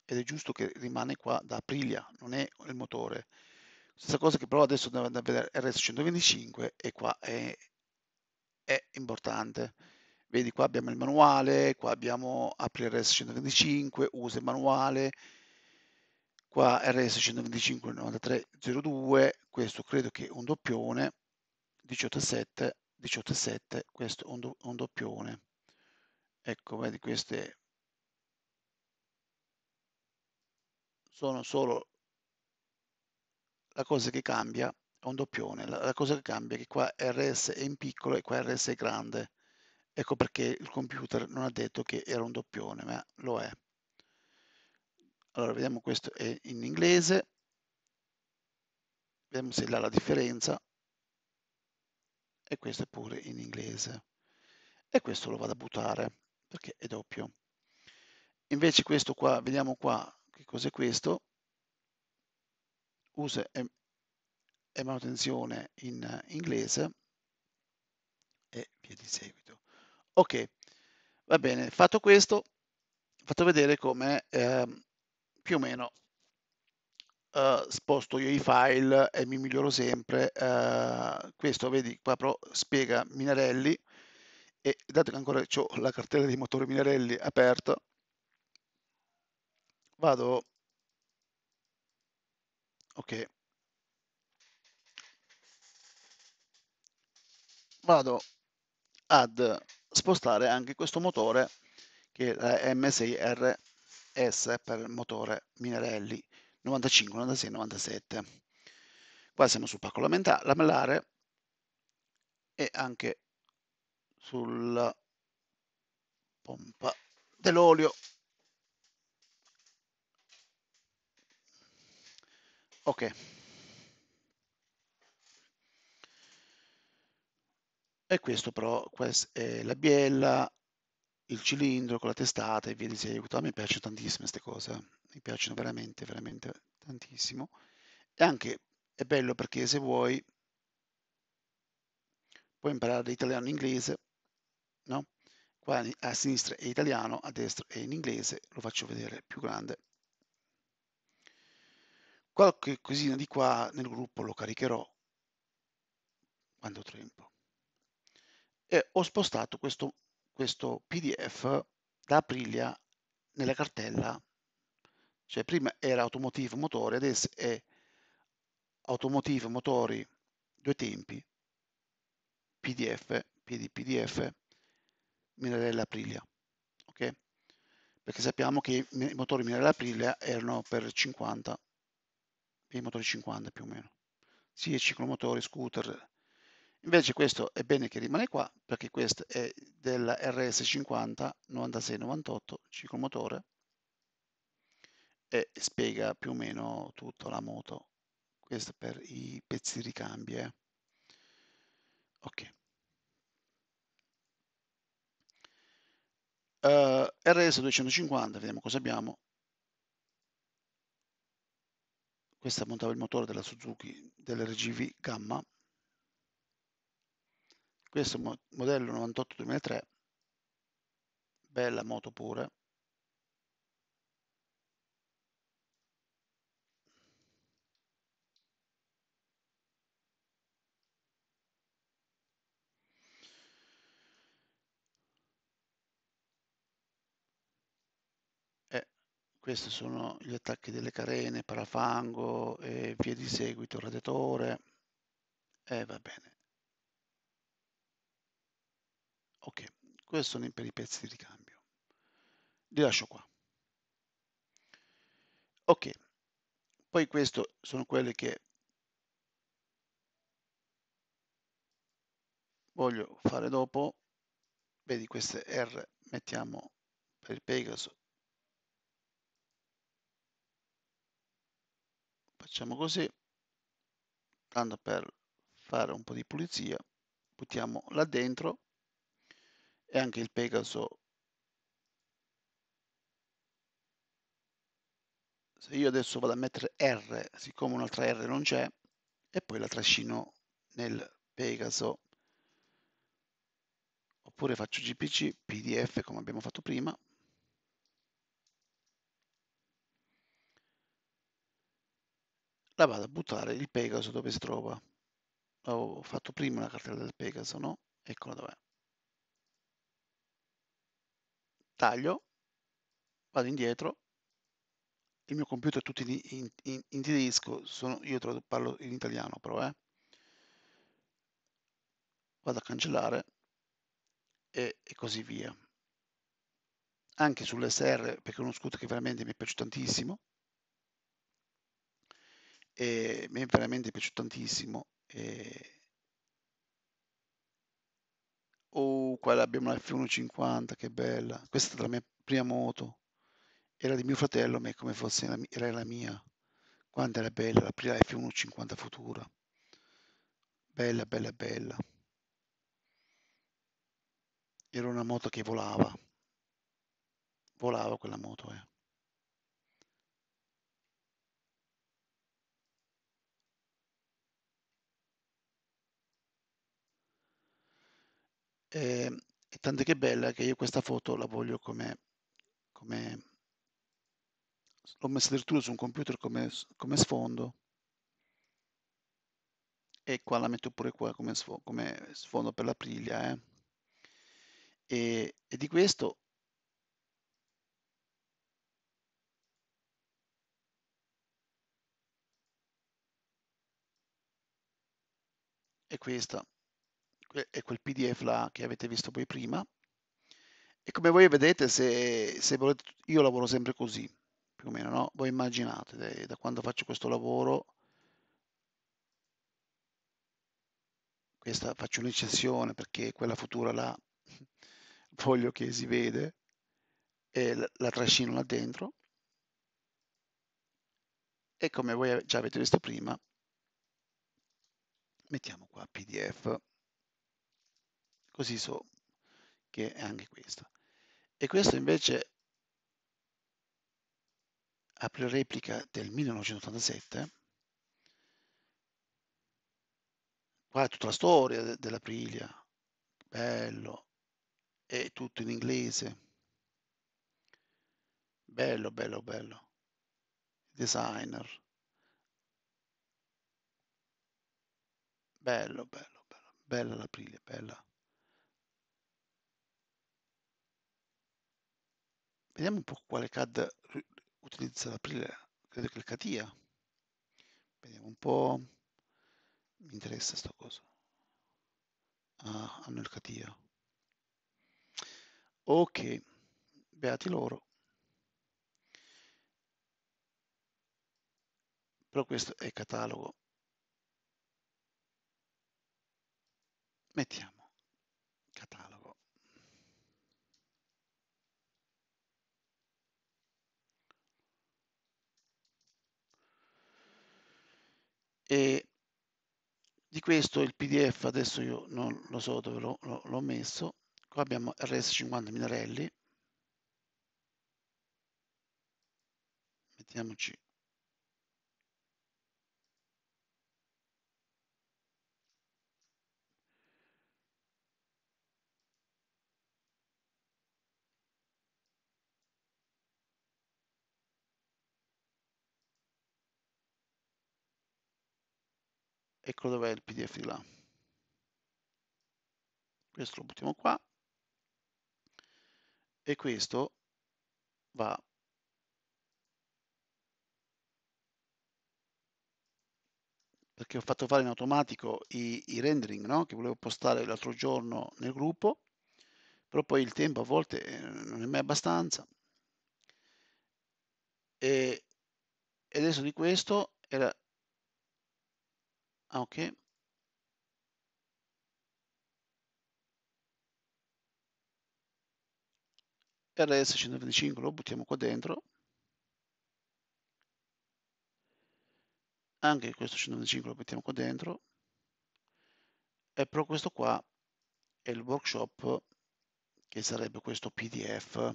Speaker 1: Ed è giusto che rimane qua da Aprilia, non è il motore. Stessa cosa che però adesso andiamo a vedere RS125 e qua è, è importante. Vedi qua abbiamo il manuale, qua abbiamo apri RS125, usa il manuale, qua RS125 9302, questo credo che è un doppione, 18,7, 18,7, questo è un, do, un doppione. Ecco, vedi, queste sono solo la cosa che cambia è un doppione, la, la, cosa che cambia è che qua RS è in piccolo e qua RS è grande. Ecco perché il computer non ha detto che era un doppione, ma lo è. Allora, vediamo questo è in inglese. Vediamo se là la differenza. E questo è pure in inglese. E questo lo vado a buttare perché è doppio. Invece questo qua, vediamo qua che cos'è questo. Usa e, e manutenzione in inglese e via di seguito. Ok, va bene, fatto questo, fatto vedere come eh, più o meno eh, sposto io i file e mi miglioro sempre. Eh, questo, vedi, qua però spiega Minarelli, e dato che ancora ho la cartella di motore Minarelli aperta, vado, ok, vado ad spostare anche questo motore che è M6RS per motore Minarelli 95, 96, 97. Qua siamo sul pacco lamellare e anche sulla pompa dell'olio. Ok. E questo però questa è la biella, il cilindro con la testata e via di seguito. A me piacciono tantissime queste cose, mi piacciono veramente, veramente tantissimo. E anche è bello perché se vuoi puoi imparare l'italiano e l'inglese no? Qua a sinistra è italiano, a destra è in inglese, lo faccio vedere più grande. Qualche cosina di qua nel gruppo lo caricherò quando ho tempo. E ho spostato questo, questo PDF da Aprilia nella cartella, cioè prima era automotive motore, adesso è automotive motori due tempi, PDF, PDF Minarella Aprilia, ok? Perché sappiamo che i motori Minarella Aprilia erano per 50, per i motori 50 più o meno, sia ciclomotori, scooter. Invece questo è bene che rimane qua perché questo è della RS50 9698 ciclomotore e spiega più o meno tutta la moto. Questo per i pezzi di ricambio. Eh. Ok. Uh, RS 250, vediamo cosa abbiamo. Questa montava il motore della Suzuki dell'RGV Gamma. Questo è modello 98-2003, bella moto pure. Questi sono gli attacchi delle carene, parafango e via di seguito, radiatore. E eh, va bene. Ok, questi sono per i pezzi di ricambio. Li lascio qua. Ok, poi questo sono quelli che voglio fare dopo. Vedi queste R mettiamo per il Pegaso facciamo così tanto per fare un po' di pulizia buttiamo là dentro e anche il Pegaso se io adesso vado a mettere R siccome un'altra R non c'è e poi la trascino nel Pegaso oppure faccio GPC PDF come abbiamo fatto prima la vado a buttare il Pegaso dove si trova. Ho fatto prima la cartella del Pegaso, no? Eccola dov'è. Taglio, vado indietro, il mio computer è tutto in, in, in, in tedesco, sono, io parlo in italiano però, eh. Vado a cancellare e, e così via. Anche sull'SR, perché è uno scooter che veramente mi è piaciuto tantissimo, e mi è veramente piaciuto tantissimo. E... Oh, qua abbiamo la F150, che bella. Questa è la mia prima moto. Era di mio fratello, ma è come fosse la, era la mia. Quanto era bella la prima F150 futura. Bella, bella, bella. Era una moto che volava. Volava quella moto, eh. E, ehm, e tanto che bella che io questa foto la voglio come, come l'ho messa addirittura su un computer come, come sfondo e qua la metto pure qua come sfondo, come sfondo per l'Aprilia eh. e, e di questo è questa è quel PDF là che avete visto voi prima. E come voi vedete, se, se volete, io lavoro sempre così, più o meno, no? Voi immaginate, da quando faccio questo lavoro, questa faccio un'eccezione perché quella futura là voglio che si vede e la, la trascino là dentro e come voi già avete visto prima mettiamo qua pdf così so che è anche questo. E questo invece apre replica del 1987. Qua è tutta la storia de dell'Aprilia, bello, è tutto in inglese. Bello, bello, bello. Designer. Bello, bello, bello. Bella l'Aprilia, bella. Vediamo un po' quale CAD utilizza l'aprile, credo che il CATIA. Vediamo un po', mi interessa sto cosa. Ah, hanno il CATIA. Ok, beati loro. Però questo è catalogo. Mettiamo. E di questo il PDF adesso io non lo so dove l'ho messo. Qua abbiamo RS50 Minarelli. Mettiamoci Ecco dov'è il PDF di là. Questo lo buttiamo qua. E questo va perché ho fatto fare in automatico i, i rendering no? che volevo postare l'altro giorno nel gruppo, però poi il tempo a volte eh, non è mai abbastanza. E, e adesso di questo era Ah, ok. RS 125 lo buttiamo qua dentro. Anche questo 125 lo mettiamo qua dentro. E però questo qua è il workshop che sarebbe questo PDF.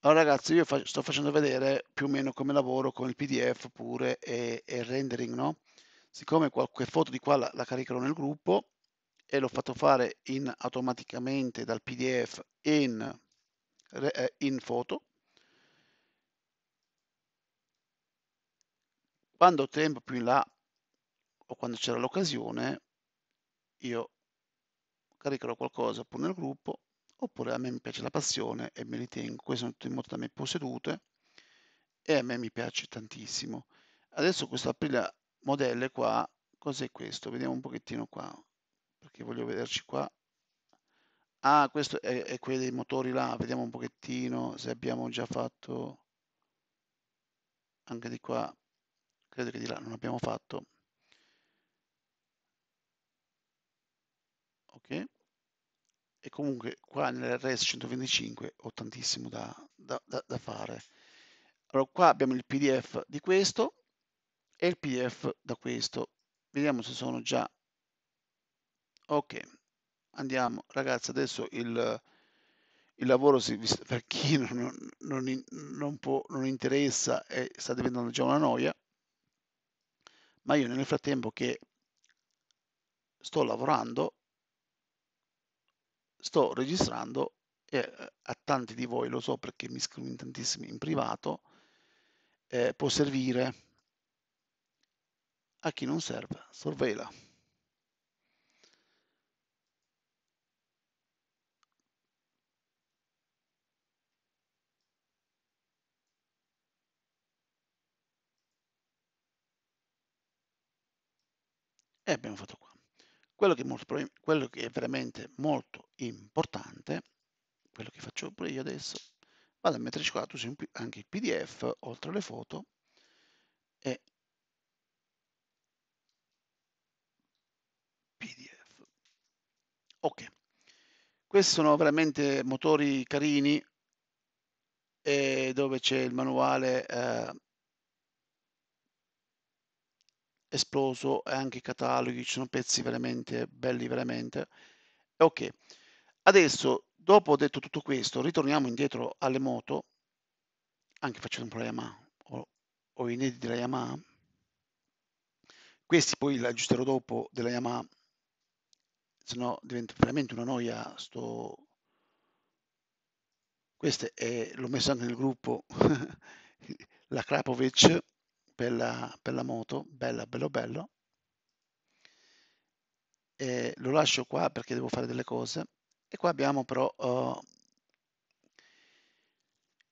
Speaker 1: Allora ragazzi, io fa sto facendo vedere più o meno come lavoro con il PDF pure e, e rendering, no? Siccome qualche foto di qua la, la caricherò nel gruppo e l'ho fatto fare in, automaticamente dal PDF in, eh, in foto, quando tempo più in là o quando c'era l'occasione, io caricherò qualcosa pure nel gruppo, oppure a me mi piace la passione e me li tengo. Queste sono tutte in modo da me possedute e a me mi piace tantissimo. Adesso questo aprile modelle qua, cos'è questo? Vediamo un pochettino qua, perché voglio vederci qua. Ah, questo è, è quello dei motori là, vediamo un pochettino se abbiamo già fatto anche di qua, credo che di là non abbiamo fatto. Ok. E comunque qua nell'RS 125 ho tantissimo da, da, da, da fare. Allora qua abbiamo il PDF di questo, e il pdf da questo. Vediamo se sono già. Ok andiamo. Ragazzi adesso il, il lavoro si, per chi non, non, non, può, non interessa e sta diventando già una noia. Ma io nel frattempo che sto lavorando sto registrando e eh, a tanti di voi lo so perché mi scrivono tantissimi in privato eh, può servire a chi non serve, sorvela. E abbiamo fatto qua. Quello che, molto, quello che è veramente molto importante, quello che faccio pure io adesso, vado a metterci qua anche il PDF, oltre alle foto, e Ok, questi sono veramente motori carini e dove c'è il manuale eh, esploso e anche i cataloghi, ci sono pezzi veramente belli, veramente. Ok, adesso dopo detto tutto questo, ritorniamo indietro alle moto, anche facendo un po' la Yamaha, ho, ho inediti della Yamaha, questi poi li aggiusterò dopo della Yamaha se no diventa veramente una noia sto questo è, l'ho messo anche nel gruppo la Krapovic per la, per la moto bella bello bello. E lo lascio qua perché devo fare delle cose. E qua abbiamo però uh,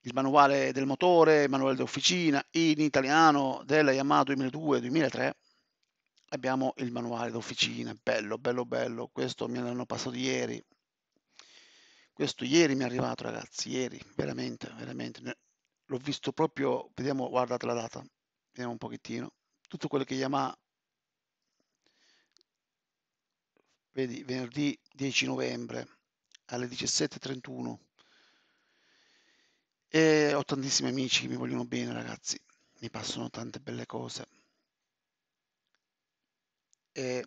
Speaker 1: il manuale del motore, il manuale d'officina in italiano della Yamaha 2002-2003 abbiamo il manuale d'officina, bello, bello, bello, questo me l'hanno passato ieri, questo ieri mi è arrivato ragazzi, ieri, veramente, veramente, l'ho visto proprio, vediamo, guardate la data, vediamo un pochettino, tutto quello che Yamaha, vedi, venerdì 10 novembre alle 17.31 e ho tantissimi amici che mi vogliono bene, ragazzi, mi passano tante belle cose. E,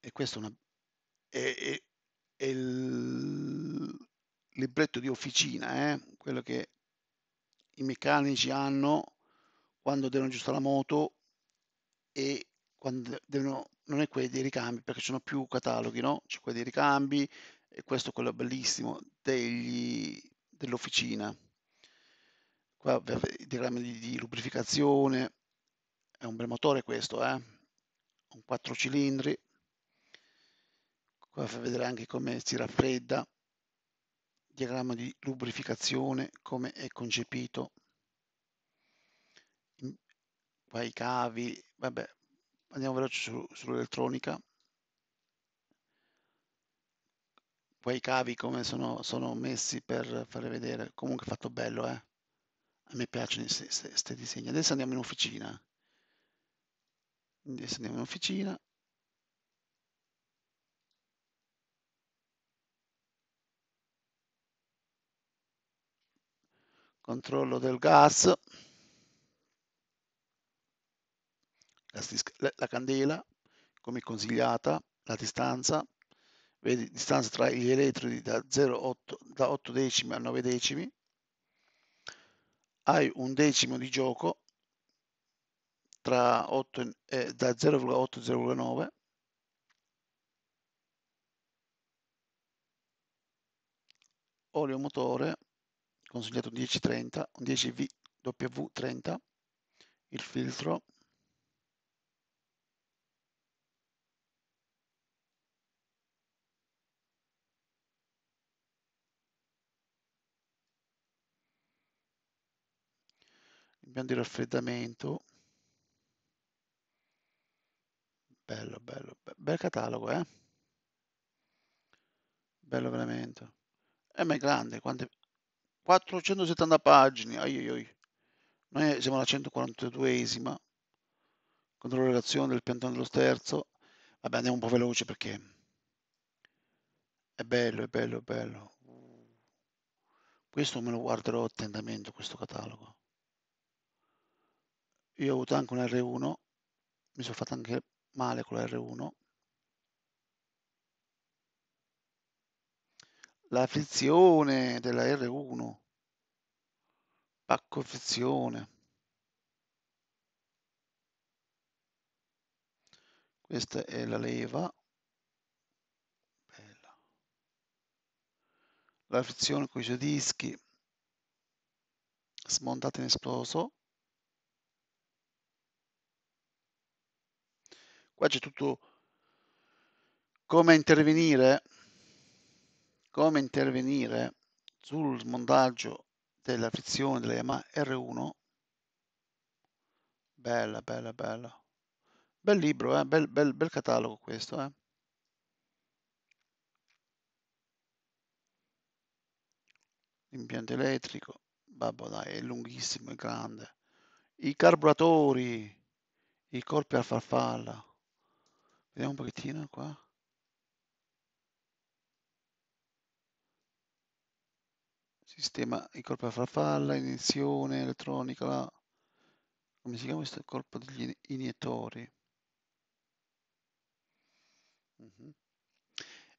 Speaker 1: e questo è, una, è, è, è il libretto di officina, eh? quello che i meccanici hanno quando devono aggiustare la moto e quando devono, non è quelli dei ricambi perché ci sono più cataloghi, no? C'è quelli dei ricambi e questo è quello bellissimo dell'officina. Qua i diagrammi di, di lubrificazione, è un bel motore questo, eh? Un 4 cilindri. Qua fa vedere anche come si raffredda, diagramma di lubrificazione, come è concepito. Qua i cavi, vabbè, andiamo veloce su, sull'elettronica. Qua i cavi come sono, sono, messi per fare vedere, comunque fatto bello, eh. A me piacciono questi disegni. Adesso andiamo in officina. Adesso andiamo in officina. Controllo del gas. La, la candela, come consigliata, la distanza, vedi distanza tra gli elettrodi da 0,8 da 8 decimi a 9 decimi hai un decimo di gioco tra 8 eh, da 0,8 e 0,9 olio motore consigliato un 1030 un 10V W30 il filtro. Impianto di raffreddamento bello bello bel catalogo eh? Bello veramente. Eh ma è grande quante 470 pagine ai ai ai. noi siamo alla 142esima controllo del piantone dello sterzo. Vabbè andiamo un po' veloce perché è bello è bello è bello. Questo me lo guarderò attentamente questo catalogo. Io ho avuto anche un R1, mi sono fatto anche male con la R1. La frizione della R1, pacco frizione. Questa è la leva. Bella. La frizione con i suoi dischi smontata in esploso. Qua c'è tutto come intervenire, come intervenire sul montaggio della frizione della Yamaha R1. Bella, bella, bella. Bel libro, eh? bel, bel, bel catalogo questo. Eh? L'impianto elettrico, babbo dai, è lunghissimo, è grande. I carburatori, i corpi a farfalla. Vediamo un pochettino qua. Sistema il corpo a farfalla, iniezione elettronica, la... come si chiama questo corpo degli iniettori? Uh -huh.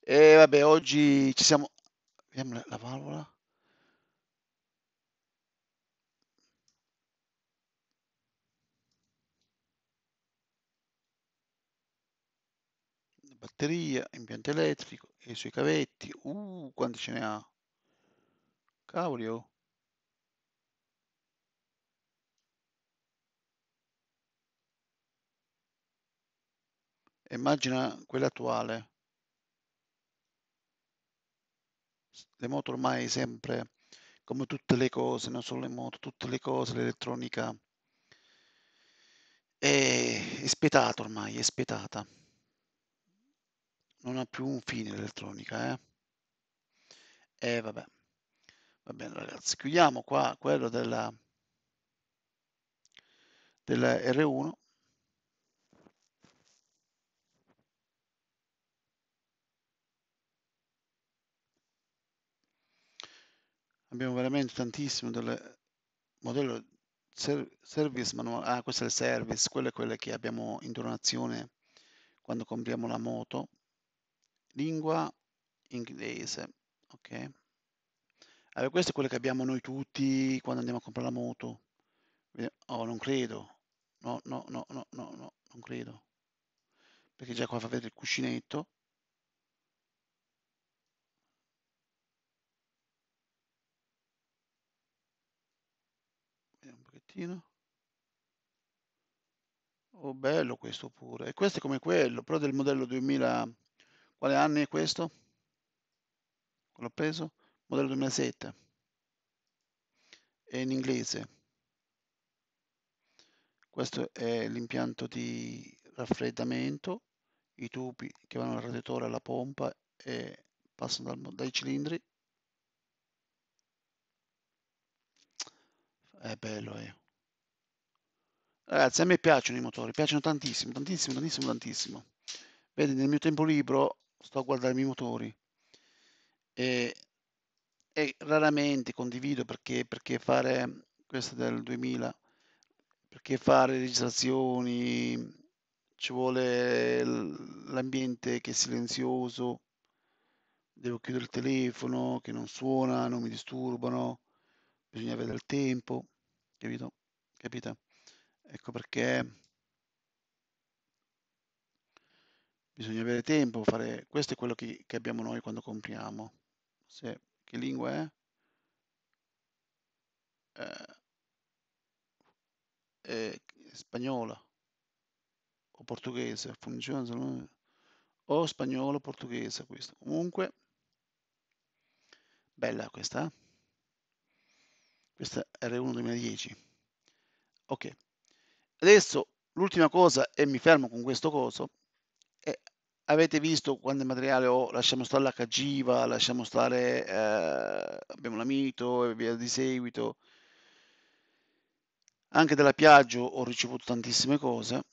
Speaker 1: E vabbè, oggi ci siamo... Vediamo la, la valvola. Batteria, impianto elettrico e i suoi cavetti. Uh, quanti ce ne ha? Cavoli, oh. Immagina quella attuale. Le moto ormai sempre, come tutte le cose, non solo le moto, tutte le cose, l'elettronica è, è spietata ormai, è spietata non ha più un fine l'elettronica, eh? E eh, vabbè. Va bene ragazzi, chiudiamo qua quello della, della R1. Abbiamo veramente tantissimo del modello service manuale. Ah, questo è il service, quello è quello che abbiamo in donazione quando compriamo la moto lingua inglese, ok? Allora, questo è quello che abbiamo noi tutti quando andiamo a comprare la moto. Oh, non credo. No, no, no, no, no, no, non credo. Perché già qua fa vedere il cuscinetto. Vediamo un pochettino. Oh, bello questo pure. E questo è come quello, però del modello 2000... Quale anno è questo? L'ho preso? Modello 2007. È in inglese. Questo è l'impianto di raffreddamento, i tubi che vanno dal radiatore alla pompa e passano dal, dai cilindri. È bello, eh. Ragazzi, a me piacciono i motori, piacciono tantissimo, tantissimo, tantissimo, tantissimo. Vedi, nel mio tempo libero sto a guardare i motori e, e raramente condivido perché, perché fare questo del 2000, perché fare registrazioni ci vuole l'ambiente che è silenzioso, devo chiudere il telefono, che non suona, non mi disturbano, bisogna vedere il tempo, capito? Capite? Ecco perché bisogna avere tempo, fare... questo è quello che, che abbiamo noi quando compriamo. Se... Che lingua è? Eh, è spagnola o portoghese, funziona o spagnolo o portoghese questo. Comunque, bella questa. Eh? Questa R1 2010. Ok. Adesso l'ultima cosa, e mi fermo con questo coso, è, avete visto quando il materiale ho, lasciamo stare la cagiva, lasciamo stare, eh, abbiamo l'amito e via di seguito. Anche dalla Piaggio ho ricevuto tantissime cose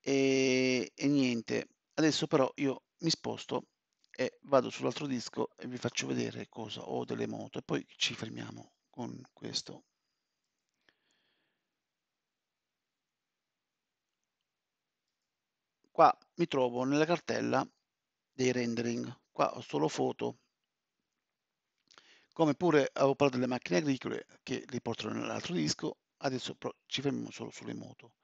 Speaker 1: e, e niente, adesso però io mi sposto e vado sull'altro disco e vi faccio vedere cosa ho delle moto e poi ci fermiamo con questo. Qua mi trovo nella cartella dei rendering, qua ho solo foto, come pure avevo parlato delle macchine agricole che li porterò nell'altro disco, adesso ci fermiamo solo sulle moto.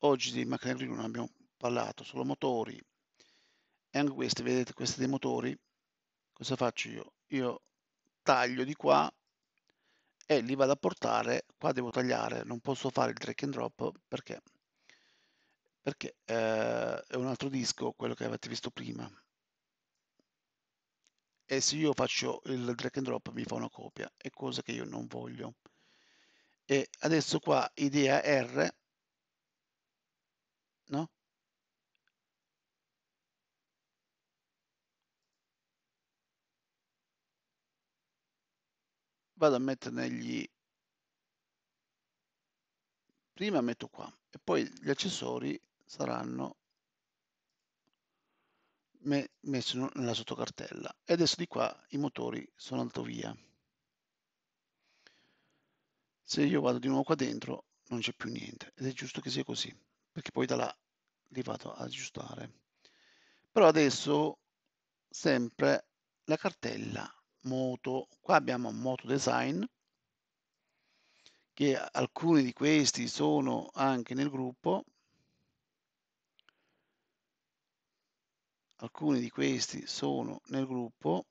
Speaker 1: Oggi di macchine agricole non abbiamo parlato, solo motori e anche questi, vedete questi dei motori, cosa faccio io? Io taglio di qua e li vado a portare, qua devo tagliare, non posso fare il drag and drop perché perché eh, è un altro disco, quello che avete visto prima. E se io faccio il drag and drop mi fa una copia, è cosa che io non voglio. E adesso qua idea R, no? Vado a mettere negli... Prima metto qua e poi gli accessori saranno messi nella sottocartella. E adesso di qua i motori sono andato via. Se io vado di nuovo qua dentro non c'è più niente. Ed è giusto che sia così perché poi da là li vado ad aggiustare. Però adesso sempre la cartella moto. Qua abbiamo moto design che alcuni di questi sono anche nel gruppo alcuni di questi sono nel gruppo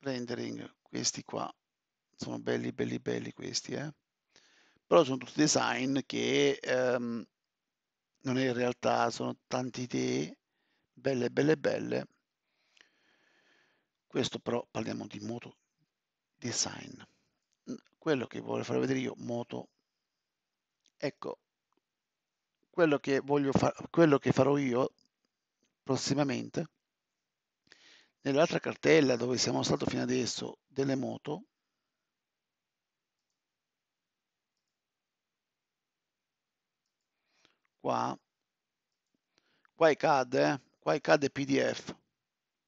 Speaker 1: rendering. Questi qua sono belli belli belli questi eh? però sono tutti design che ehm, non è in realtà sono tante idee belle belle belle. Questo però parliamo di moto design. Quello che voglio far vedere io moto. Ecco quello che voglio fare, quello che farò io prossimamente, nell'altra cartella dove siamo stati fino adesso delle moto, qua, qua i CAD, eh? qua i CAD PDF,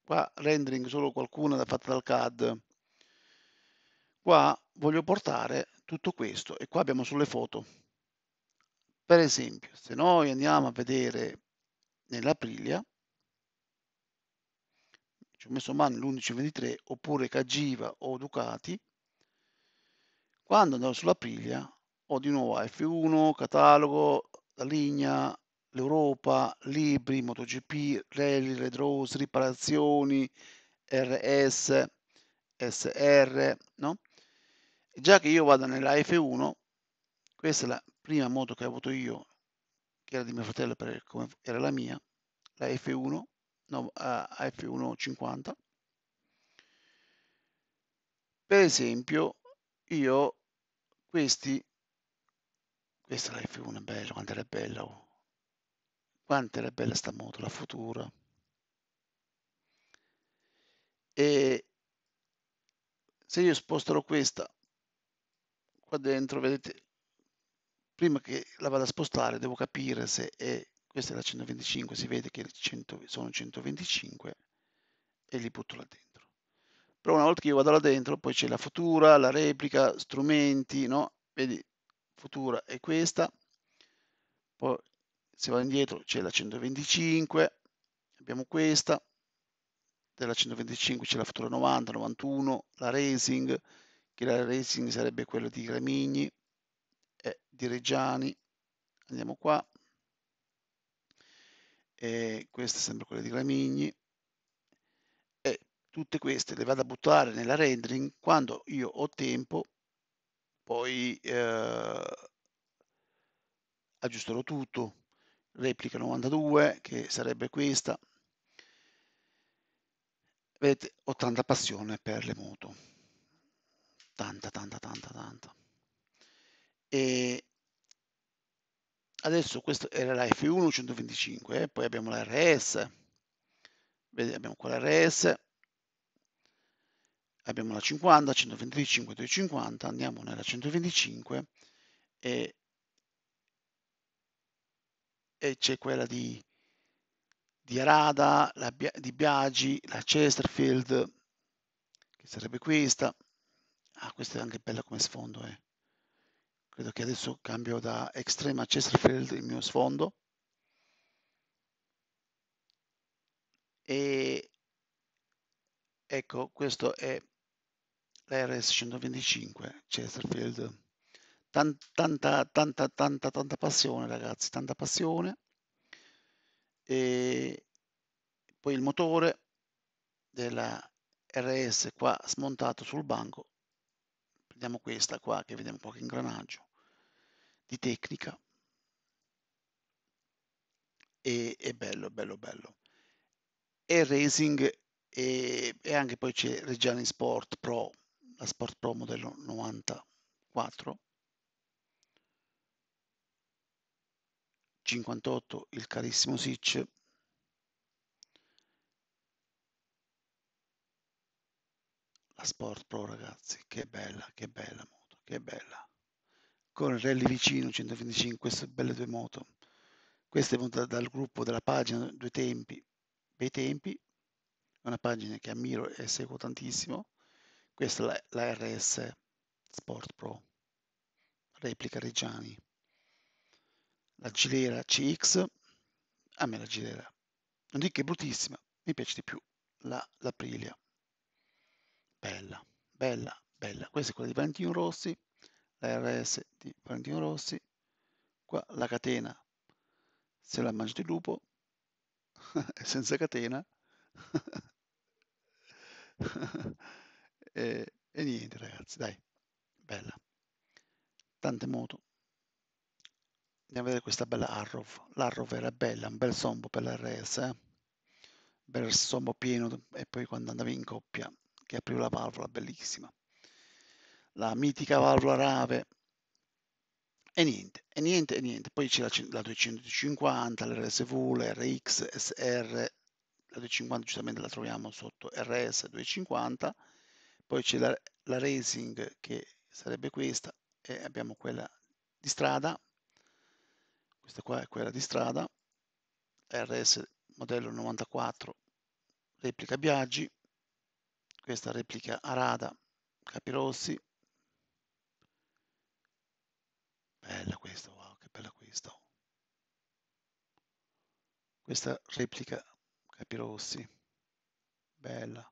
Speaker 1: qua rendering solo qualcuna fatta dal CAD. Qua voglio portare tutto questo e qua abbiamo sulle foto. Per esempio, se noi andiamo a vedere nell'Aprilia, ci ho messo mano l'1123 oppure Cagiva o Ducati, quando andrò sull'Aprilia ho di nuovo F1, catalogo, la linea, l'Europa, libri, MotoGP, rally, Red Rose, riparazioni, RS, SR, no? E già che io vado nella F1, questa è la prima moto che ho avuto io, che era di mio fratello per come era la mia, la F1, no, F1 50. Per esempio, io questi, questa è la F1 è bella, quanto era bella, oh. quanto era bella sta moto, la futura. E se io sposterò questa qua dentro, vedete, prima che la vada a spostare devo capire se è, questa è la 125, si vede che 100, sono 125 e li butto là dentro. Però una volta che io vado là dentro, poi c'è la futura, la replica, strumenti, no? Vedi, futura è questa, poi se vado indietro c'è la 125, abbiamo questa, della 125 c'è la futura 90, 91, la Racing, che la Racing sarebbe quella di Gramigni e di Reggiani. Andiamo qua. E questa è sempre quella di Gramigni. E tutte queste le vado a buttare nella rendering quando io ho tempo, poi eh, aggiusterò tutto. Replica 92, che sarebbe questa Vedete, ho tanta passione per le moto. Tanta, tanta, tanta, tanta. E adesso questo era la F1 125, eh? poi abbiamo la RS. Vedete, abbiamo qua la RS. Abbiamo la 50, 125, 250, andiamo nella 125 e, e c'è quella di di Arada, la, di Biagi, la Chesterfield, che sarebbe questa. Ah, questa è anche bella come sfondo. Eh. Credo che adesso cambio da Extreme a Chesterfield il mio sfondo. E ecco, questo è l'RS 125 Chesterfield. Tanta, tanta, tanta, tanta, tanta passione, ragazzi, tanta passione e poi il motore della RS qua smontato sul banco prendiamo questa qua che vediamo un po' ingranaggio di tecnica. E è bello bello bello. E racing e, e anche poi c'è Reggiani Sport Pro la Sport Pro modello 94 58 il carissimo Sitch la Sport Pro ragazzi. Che bella che bella moto che bella. Con il rally vicino 125 queste belle due moto. Queste venute dal gruppo della pagina due tempi bei tempi. Una pagina che ammiro e seguo tantissimo. Questa è la, la RS Sport Pro. Replica Reggiani. La Gilera CX, a me la Gilera, non dico che è bruttissima, mi piace di più la, la Aprilia. Bella, bella, bella. Questa è quella di Valentino Rossi, la RS di Valentino Rossi. Qua la catena, se la mangio di lupo, è senza catena. e, e niente ragazzi, dai, bella. Tante moto andiamo a vedere questa bella Arrow. L'Arrow era bella, un bel sombo per l'RS, eh? bel sombo pieno e poi quando andavi in coppia che apriva la valvola, bellissima. La mitica valvola rave. E niente, e niente, e niente. Poi c'è la, la 250, l'RSV, l'RX, SR, la 250 giustamente la troviamo sotto RS 250, poi c'è la, la Racing che sarebbe questa e abbiamo quella di strada. Questa qua è quella di strada. RS modello 94 replica Biaggi, questa replica Arada, Capirossi. Bella questa, wow, che bella questa. Questa replica Capirossi, bella.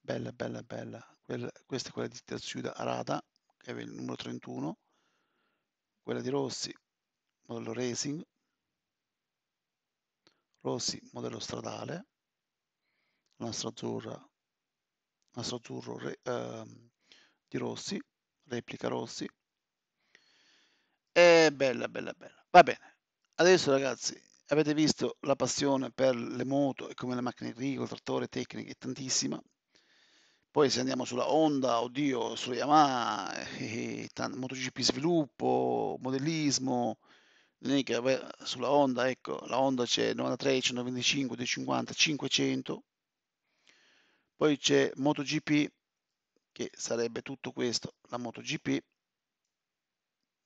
Speaker 1: Bella, bella, bella. Quella, questa è quella di Tetsuda Arada, che è il numero 31. Quella di Rossi, modello Racing. Rossi, modello stradale. Nastro azzurra, nastro azzurro re, eh, di Rossi, replica Rossi. È bella, bella, bella. Va bene. Adesso ragazzi, avete visto la passione per le moto e come le macchine agricole, il trattore, tecniche, tantissima. Poi se andiamo sulla Honda, oddio, sulla Yamaha, eh, eh, MotoGP sviluppo, modellismo, sulla Honda, ecco, la Honda c'è 93, 125, 250, 500. Poi c'è MotoGP, che sarebbe tutto questo, la MotoGP.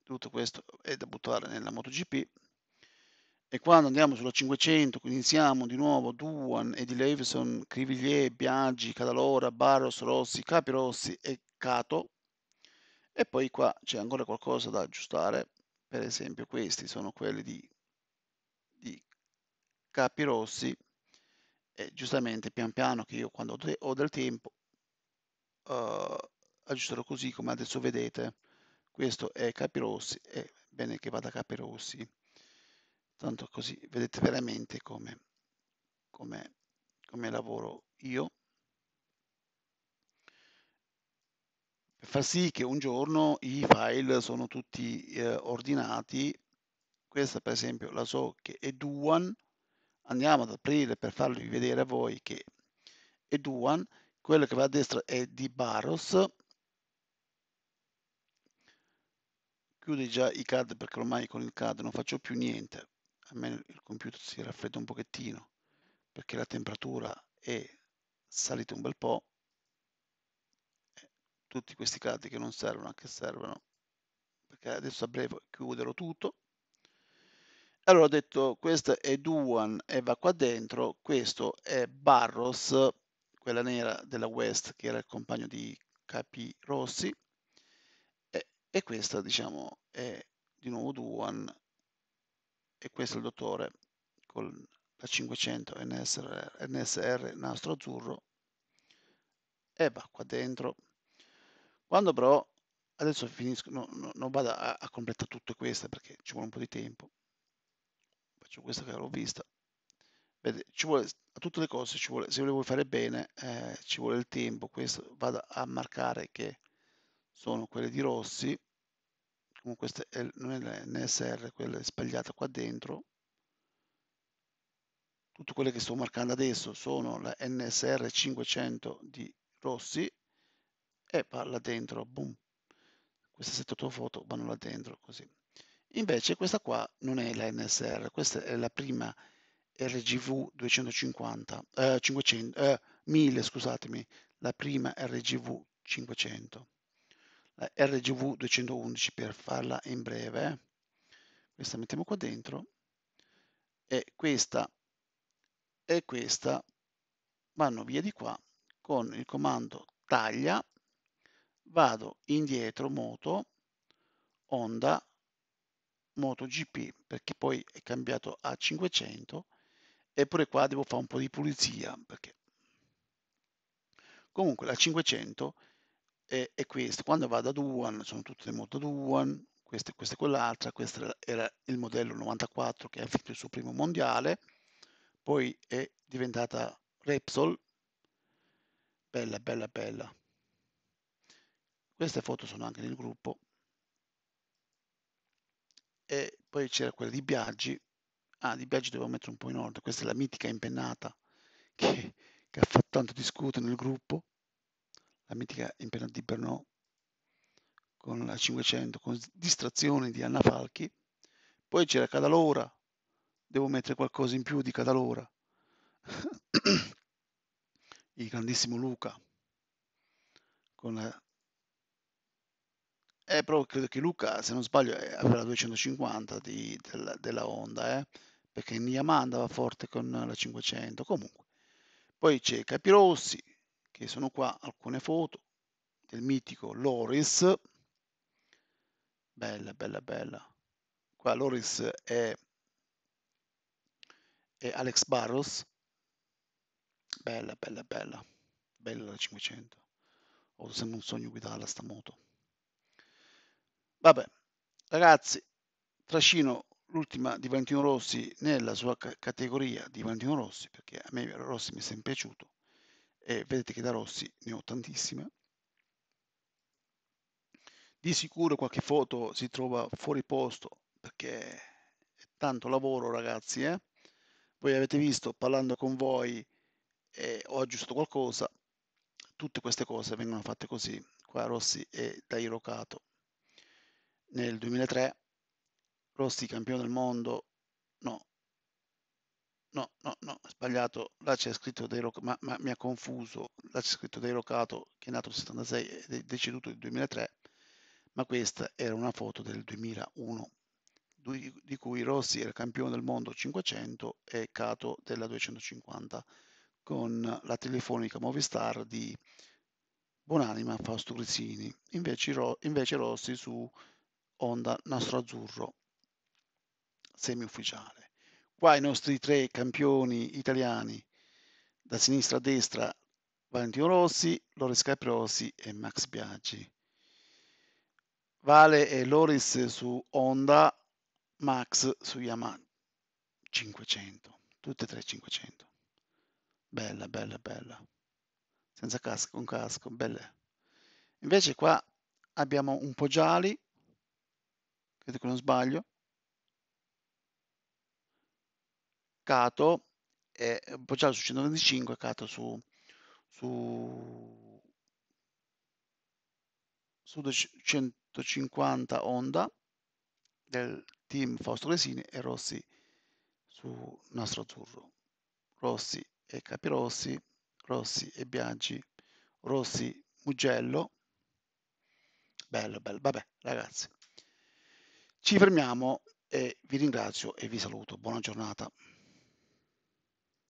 Speaker 1: Tutto questo è da buttare nella MotoGP. E quando andiamo sulla 500, iniziamo di nuovo Duan, Eddie Leveson, Crivillier, Biaggi, Cadalora, Barros, Rossi, Capi Rossi e Cato. E poi qua c'è ancora qualcosa da aggiustare. Per esempio questi sono quelli di, di Capi Rossi. E giustamente pian piano che io quando ho del tempo uh, aggiusterò così come adesso vedete. Questo è Capi Rossi, è bene che vada Capi Rossi tanto così vedete veramente come, come, come lavoro io per far sì che un giorno i file sono tutti eh, ordinati questa per esempio la so che è Duan andiamo ad aprire per farvi vedere a voi che è Duan quello che va a destra è di Baros chiude già i CAD perché ormai con il CAD non faccio più niente a me il computer si raffredda un pochettino perché la temperatura è salita un bel po'. Tutti questi cadi che non servono, che servono, perché adesso a breve chiuderò tutto. Allora ho detto questo è Duan e va qua dentro, questo è Barros, quella nera della West che era il compagno di Capi Rossi e, e questa diciamo è di nuovo Duan e questo è il dottore con la 500 NSR, NSR nastro azzurro e va qua dentro. Quando però, adesso finisco, no, no, non vado a, a, completare tutte queste perché ci vuole un po' di tempo. Faccio questa che l'ho vista. Vede, ci vuole, a tutte le cose ci vuole, se le vuoi fare bene, eh, ci vuole il tempo. Questo vado a marcare che sono quelle di Rossi comunque è, non è l'NSR, quella è sbagliata qua dentro. Tutte quelle che sto marcando adesso sono la NSR 500 di Rossi e va là dentro, boom. Queste 78 foto vanno là dentro così. Invece questa qua non è la NSR, questa è la prima RGV 250, eh, 500, eh, 1000 scusatemi, la prima RGV 500 la RGV 211 per farla in breve eh. questa mettiamo qua dentro. E questa e questa vanno via di qua. Con il comando taglia vado indietro moto Honda MotoGP perché poi è cambiato a 500 e pure qua devo fare un po' di pulizia perché comunque la 500 è, è questo. Quando vado ad Duan sono tutte le moto Duan, questa, questa e quell'altra, questo era il modello 94 che ha fatto il suo primo mondiale, poi è diventata Repsol, bella, bella, bella. Queste foto sono anche nel gruppo. E poi c'era quella di Biaggi. Ah, di Biaggi devo mettere un po' in ordine. Questa è la mitica impennata che, che ha fatto tanto discutere nel gruppo la mitica impennata di Bernot con la 500 con distrazioni di Anna Falchi poi c'era Cadalora devo mettere qualcosa in più di Cadalora il grandissimo Luca con la eh, però credo che Luca, se non sbaglio, aveva la 250 di, della, della Honda, eh? perché Niyama andava forte con la 500, comunque. Poi c'è Capirossi, che sono qua alcune foto del mitico Loris, bella, bella, bella. Qua Loris è, è Alex Barros, bella, bella, bella, bella la 500. Ho sempre un sogno guidarla sta moto. Vabbè, ragazzi, trascino l'ultima di Valentino Rossi nella sua categoria di Valentino Rossi, perché a me Rossi mi è sempre piaciuto e vedete che da Rossi ne ho tantissime. Di sicuro qualche foto si trova fuori posto perché è tanto lavoro ragazzi, eh? Voi avete visto parlando con voi e ho aggiustato qualcosa, tutte queste cose vengono fatte così. Qua Rossi è da Irocato nel 2003 Rossi campione del mondo, no, no, no, no, sbagliato, là c'è scritto dei Roc- ma, ma mi ha confuso, là c'è scritto dei Rocato che è nato nel 76 ed è deceduto nel 2003, ma questa era una foto del 2001 di cui Rossi era campione del mondo 500 e Cato della 250 con la telefonica Movistar di Buonanima Fausto Grisini, invece, invece Rossi su Honda Nastro Azzurro semi-ufficiale. Qua i nostri tre campioni italiani, da sinistra a destra, Valentino Rossi, Loris Capriosi e Max Biaggi. Vale e Loris su Honda, Max su Yamaha 500, tutte e tre 500. Bella, bella, bella. Senza casco, con casco, belle. Invece qua abbiamo un po' gialli, credo che non sbaglio, Cato è appoggiato su 125, Cato su, su, su 250 Honda del team Fausto Resini e Rossi su Nastro Azzurro. Rossi e Capirossi, Rossi e Biaggi, Rossi Mugello. Bello, bello. Vabbè, ragazzi. Ci fermiamo e vi ringrazio e vi saluto. Buona giornata.